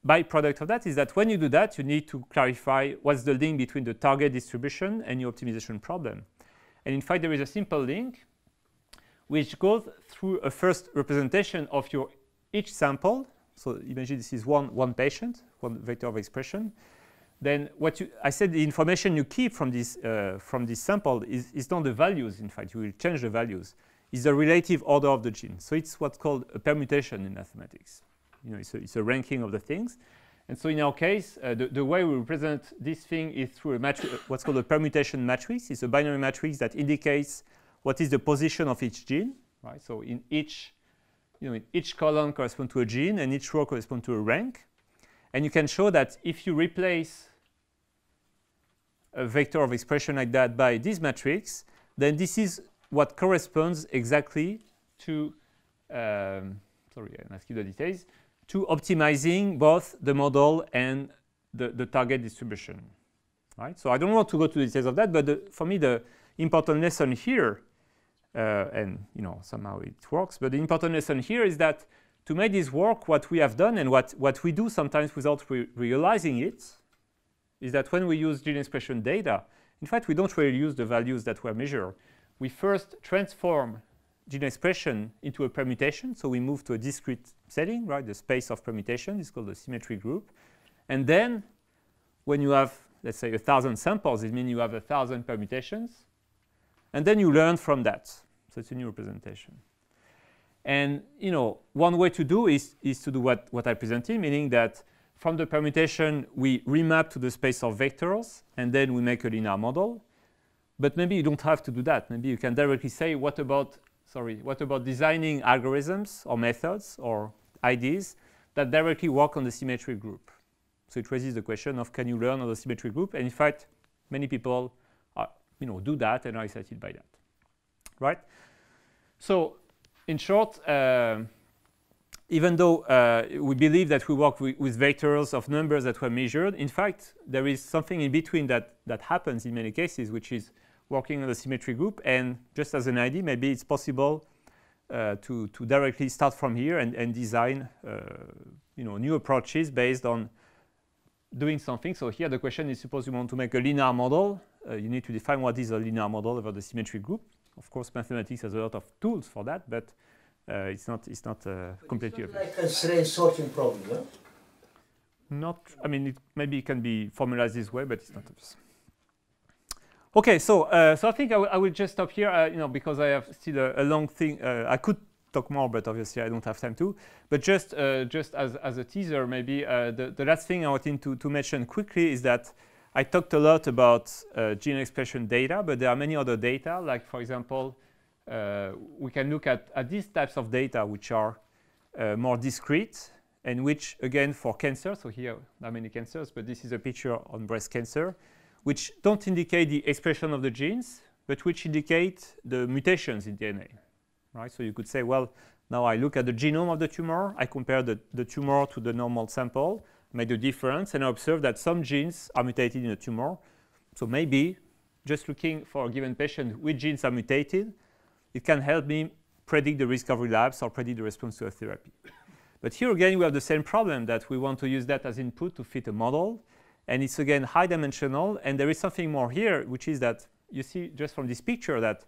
byproduct of that is that when you do that, you need to clarify what's the link between the target distribution and your optimization problem. And in fact, there is a simple link which goes through a first representation of your each sample so imagine this is one, one patient, one vector of expression. Then what you, I said the information you keep from this, uh, from this sample is, is not the values, in fact, you will change the values. It's the relative order of the gene. So it's what's called a permutation in mathematics. You know, it's a, it's a ranking of the things. And so in our case, uh, the, the, way we represent this thing is through a what's called a permutation matrix. It's a binary matrix that indicates what is the position of each gene. Right? So in each you know, in each column corresponds to a gene and each row corresponds to a rank. And you can show that if you replace a vector of expression like that by this matrix, then this is what corresponds exactly to, um, sorry, I'm asking the details, to optimizing both the model and the, the target distribution. Right? So I don't want to go to the details of that, but the, for me, the important lesson here uh, and you know somehow it works. But the important lesson here is that to make this work, what we have done and what, what we do sometimes without re realizing it is that when we use gene expression data, in fact, we don't really use the values that were measured. We first transform gene expression into a permutation. So we move to a discrete setting, right? The space of permutation is called the symmetry group. And then when you have, let's say, a thousand samples, it means you have a thousand permutations. And then you learn from that. So it's a new representation. And you know, one way to do is, is to do what, what I presented, meaning that from the permutation, we remap to the space of vectors, and then we make a linear model. But maybe you don't have to do that. Maybe you can directly say, what about, sorry, what about designing algorithms or methods or ideas that directly work on the symmetry group? So it raises the question of can you learn on the symmetry group? And in fact, many people you know, do that and are excited by that, right? So in short, uh, even though uh, we believe that we work with, with, vectors of numbers that were measured, in fact, there is something in between that, that happens in many cases, which is working on the symmetry group. And just as an idea, maybe it's possible uh, to, to directly start from here and, and design uh, you know, new approaches based on doing something. So here the question is, suppose you want to make a linear model uh, you need to define what is a linear model over the symmetry group. Of course, mathematics has a lot of tools for that, but uh, it's not it's not uh, completely it's not like a strange sorting problem, no? Not. I mean, it, maybe it can be formalized this way, but it's not obvious. Okay, so uh, so I think I, will just stop here. Uh, you know, because I have still a, a long thing. Uh, I could talk more, but obviously I don't have time to. But just just as as a teaser, maybe the the last thing I wanted to to mention quickly is that. I talked a lot about uh, gene expression data, but there are many other data, like, for example, uh, we can look at, at these types of data which are uh, more discrete and which, again, for cancer, so here are many cancers, but this is a picture on breast cancer, which don't indicate the expression of the genes, but which indicate the mutations in DNA, right? So you could say, well, now I look at the genome of the tumor, I compare the, the tumor to the normal sample, made a difference, and I observe that some genes are mutated in the tumor. So maybe just looking for a given patient which genes are mutated, it can help me predict the risk of relapse or predict the response to a therapy. But here again, we have the same problem that we want to use that as input to fit a model. And it's again high dimensional. And there is something more here, which is that you see just from this picture that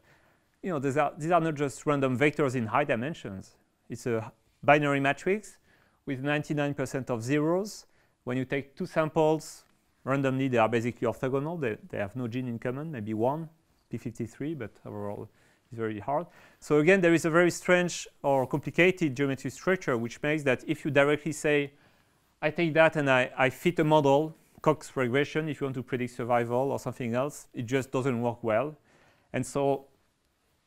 you know, these are, these are not just random vectors in high dimensions. It's a binary matrix with 99% of zeros. When you take two samples randomly, they are basically orthogonal. They, they have no gene in common, maybe one, p53, but overall it's very hard. So again, there is a very strange or complicated geometry structure, which makes that if you directly say, I take that and I, I fit a model, Cox regression, if you want to predict survival or something else, it just doesn't work well. And so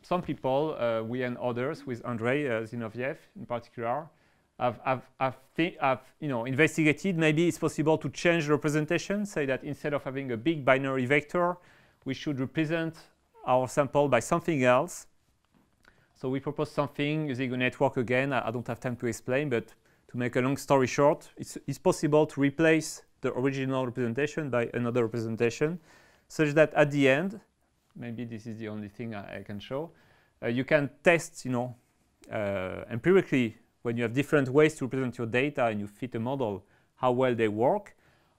some people, uh, we and others, with Andrei uh, Zinovyev in particular, have, have, have, have, you know, investigated maybe it's possible to change the representation, say that instead of having a big binary vector, we should represent our sample by something else. So we propose something using a network again. I, I, don't have time to explain, but to make a long story short, it's, it's possible to replace the original representation by another representation such that at the end, maybe this is the only thing I, I can show, uh, you can test, you know, uh, empirically when you have different ways to represent your data and you fit a model, how well they work.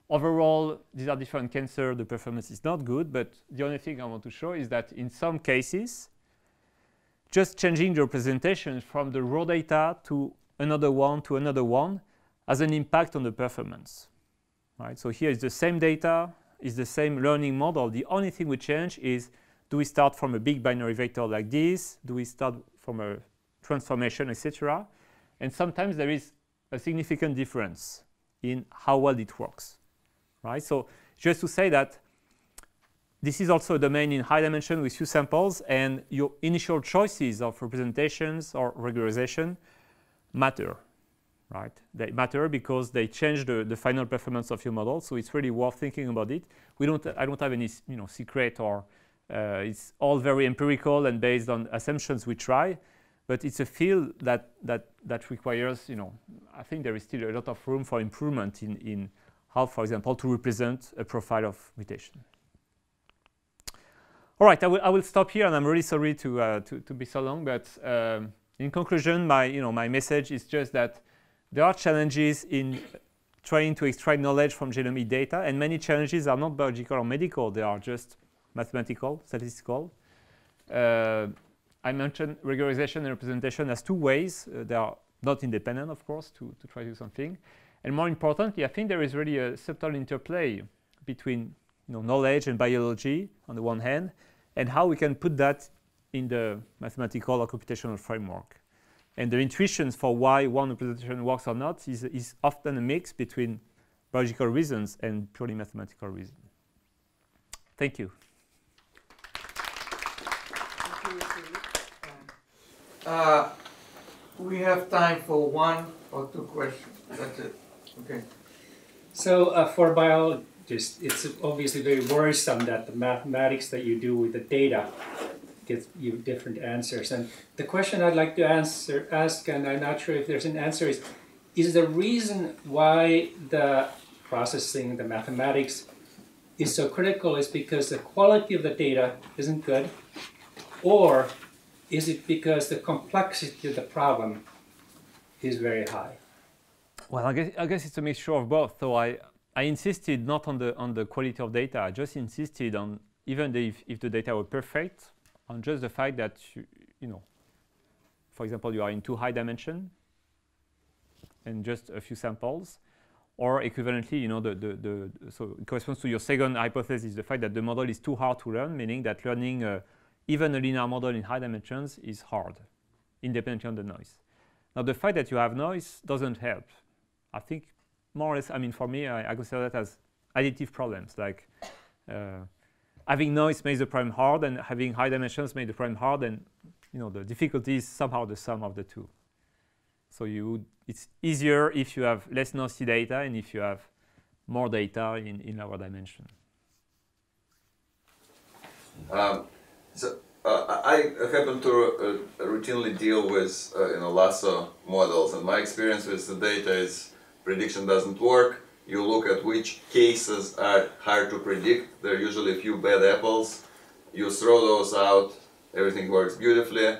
Overall, these are different cancer, The performance is not good, but the only thing I want to show is that in some cases, just changing the representation from the raw data to another one to another one has an impact on the performance. Right? So here is the same data, is the same learning model. The only thing we change is do we start from a big binary vector like this? Do we start from a transformation, etc.? And sometimes there is a significant difference in how well it works right? So just to say that this is also a domain in high dimension with few samples, and your initial choices of representations or regularization matter, right? They matter because they change the, the final performance of your model, so it's really worth thinking about it. We don't, I don't have any you know, secret or uh, it's all very empirical and based on assumptions we try, but it's a field that, that, that requires, you know, I think there is still a lot of room for improvement in, in how, for example, to represent a profile of mutation. All right, I will, I will stop here, and I'm really sorry to, uh, to, to, be so long, but um, in conclusion, my, you know, my message is just that there are challenges in trying to extract knowledge from genomic data, and many challenges are not biological or medical, they are just mathematical, statistical. Uh, I mentioned regularization and representation as two ways. Uh, they are not independent, of course, to, to try to do something. And more importantly, I think there is really a subtle interplay between you know, knowledge and biology on the one hand, and how we can put that in the mathematical or computational framework. And the intuitions for why one representation works or not is, is often a mix between biological reasons and purely mathematical reasons. Thank you. Uh, we have time for one or two questions. That's it. Okay. So uh, for biologists, it's obviously very worrisome that the mathematics that you do with the data gives you different answers. And the question I'd like to answer, ask, and I'm not sure if there's an answer, is is the reason why the processing, the mathematics, is so critical is because the quality of the data isn't good, or is it because the complexity of the problem is very high? Well, I guess, I guess it's a mixture of both. So I, I insisted not on the, on the quality of data. I just insisted on, even if, if the data were perfect, on just the fact that, you, you know, for example, you are in too high dimension and just a few samples, or equivalently, you know, the, the, the, so it corresponds to your second hypothesis, the fact that the model is too hard to learn, meaning that learning uh, even a linear model in high dimensions is hard, independently of the noise. Now, the fact that you have noise doesn't help. I think more or less, I mean, for me, I, I consider that as additive problems. Like uh, having noise makes the problem hard, and having high dimensions makes the problem hard, and you know, the difficulty is somehow the sum of the two. So you, it's easier if you have less noisy data and if you have more data in, in lower dimension. Um, so uh, I happen to uh, routinely deal with uh, you know lasso models, and my experience with the data is prediction doesn't work. You look at which cases are hard to predict. There are usually a few bad apples. You throw those out, everything works beautifully.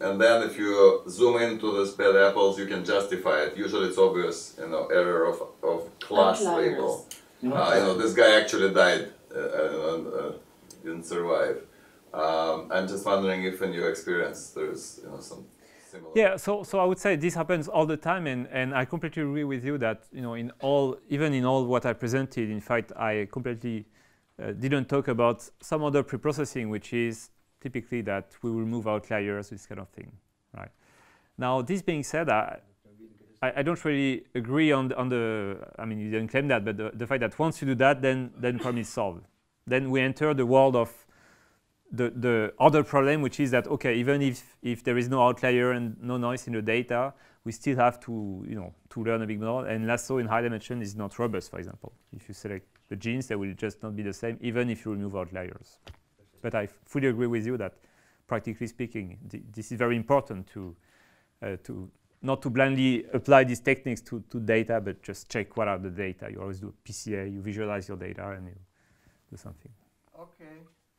And then if you zoom into those bad apples, you can justify it. Usually it's obvious, you know, error of, of class Outliers. label. Uh, you know, this guy actually died uh, and uh, didn't survive. Um, I'm just wondering if in your experience there's you know some similar. Yeah, so, so I would say this happens all the time, and, and I completely agree with you that you know in all even in all what I presented, in fact, I completely uh, didn't talk about some other preprocessing, which is typically that we remove outliers, this kind of thing, right? Now, this being said, I, I, I don't really agree on the, on the. I mean, you didn't claim that, but the, the fact that once you do that, then then problem is solved. Then we enter the world of the, the other problem, which is that okay, even if, if there is no outlier and no noise in the data, we still have to you know to learn a big model. And lasso in high dimension is not robust, for example. If you select the genes, they will just not be the same, even if you remove outliers. But I fully agree with you that, practically speaking, th this is very important to uh, to not to blindly apply these techniques to, to data, but just check what are the data. You always do PCA, you visualize your data, and you do something. Okay,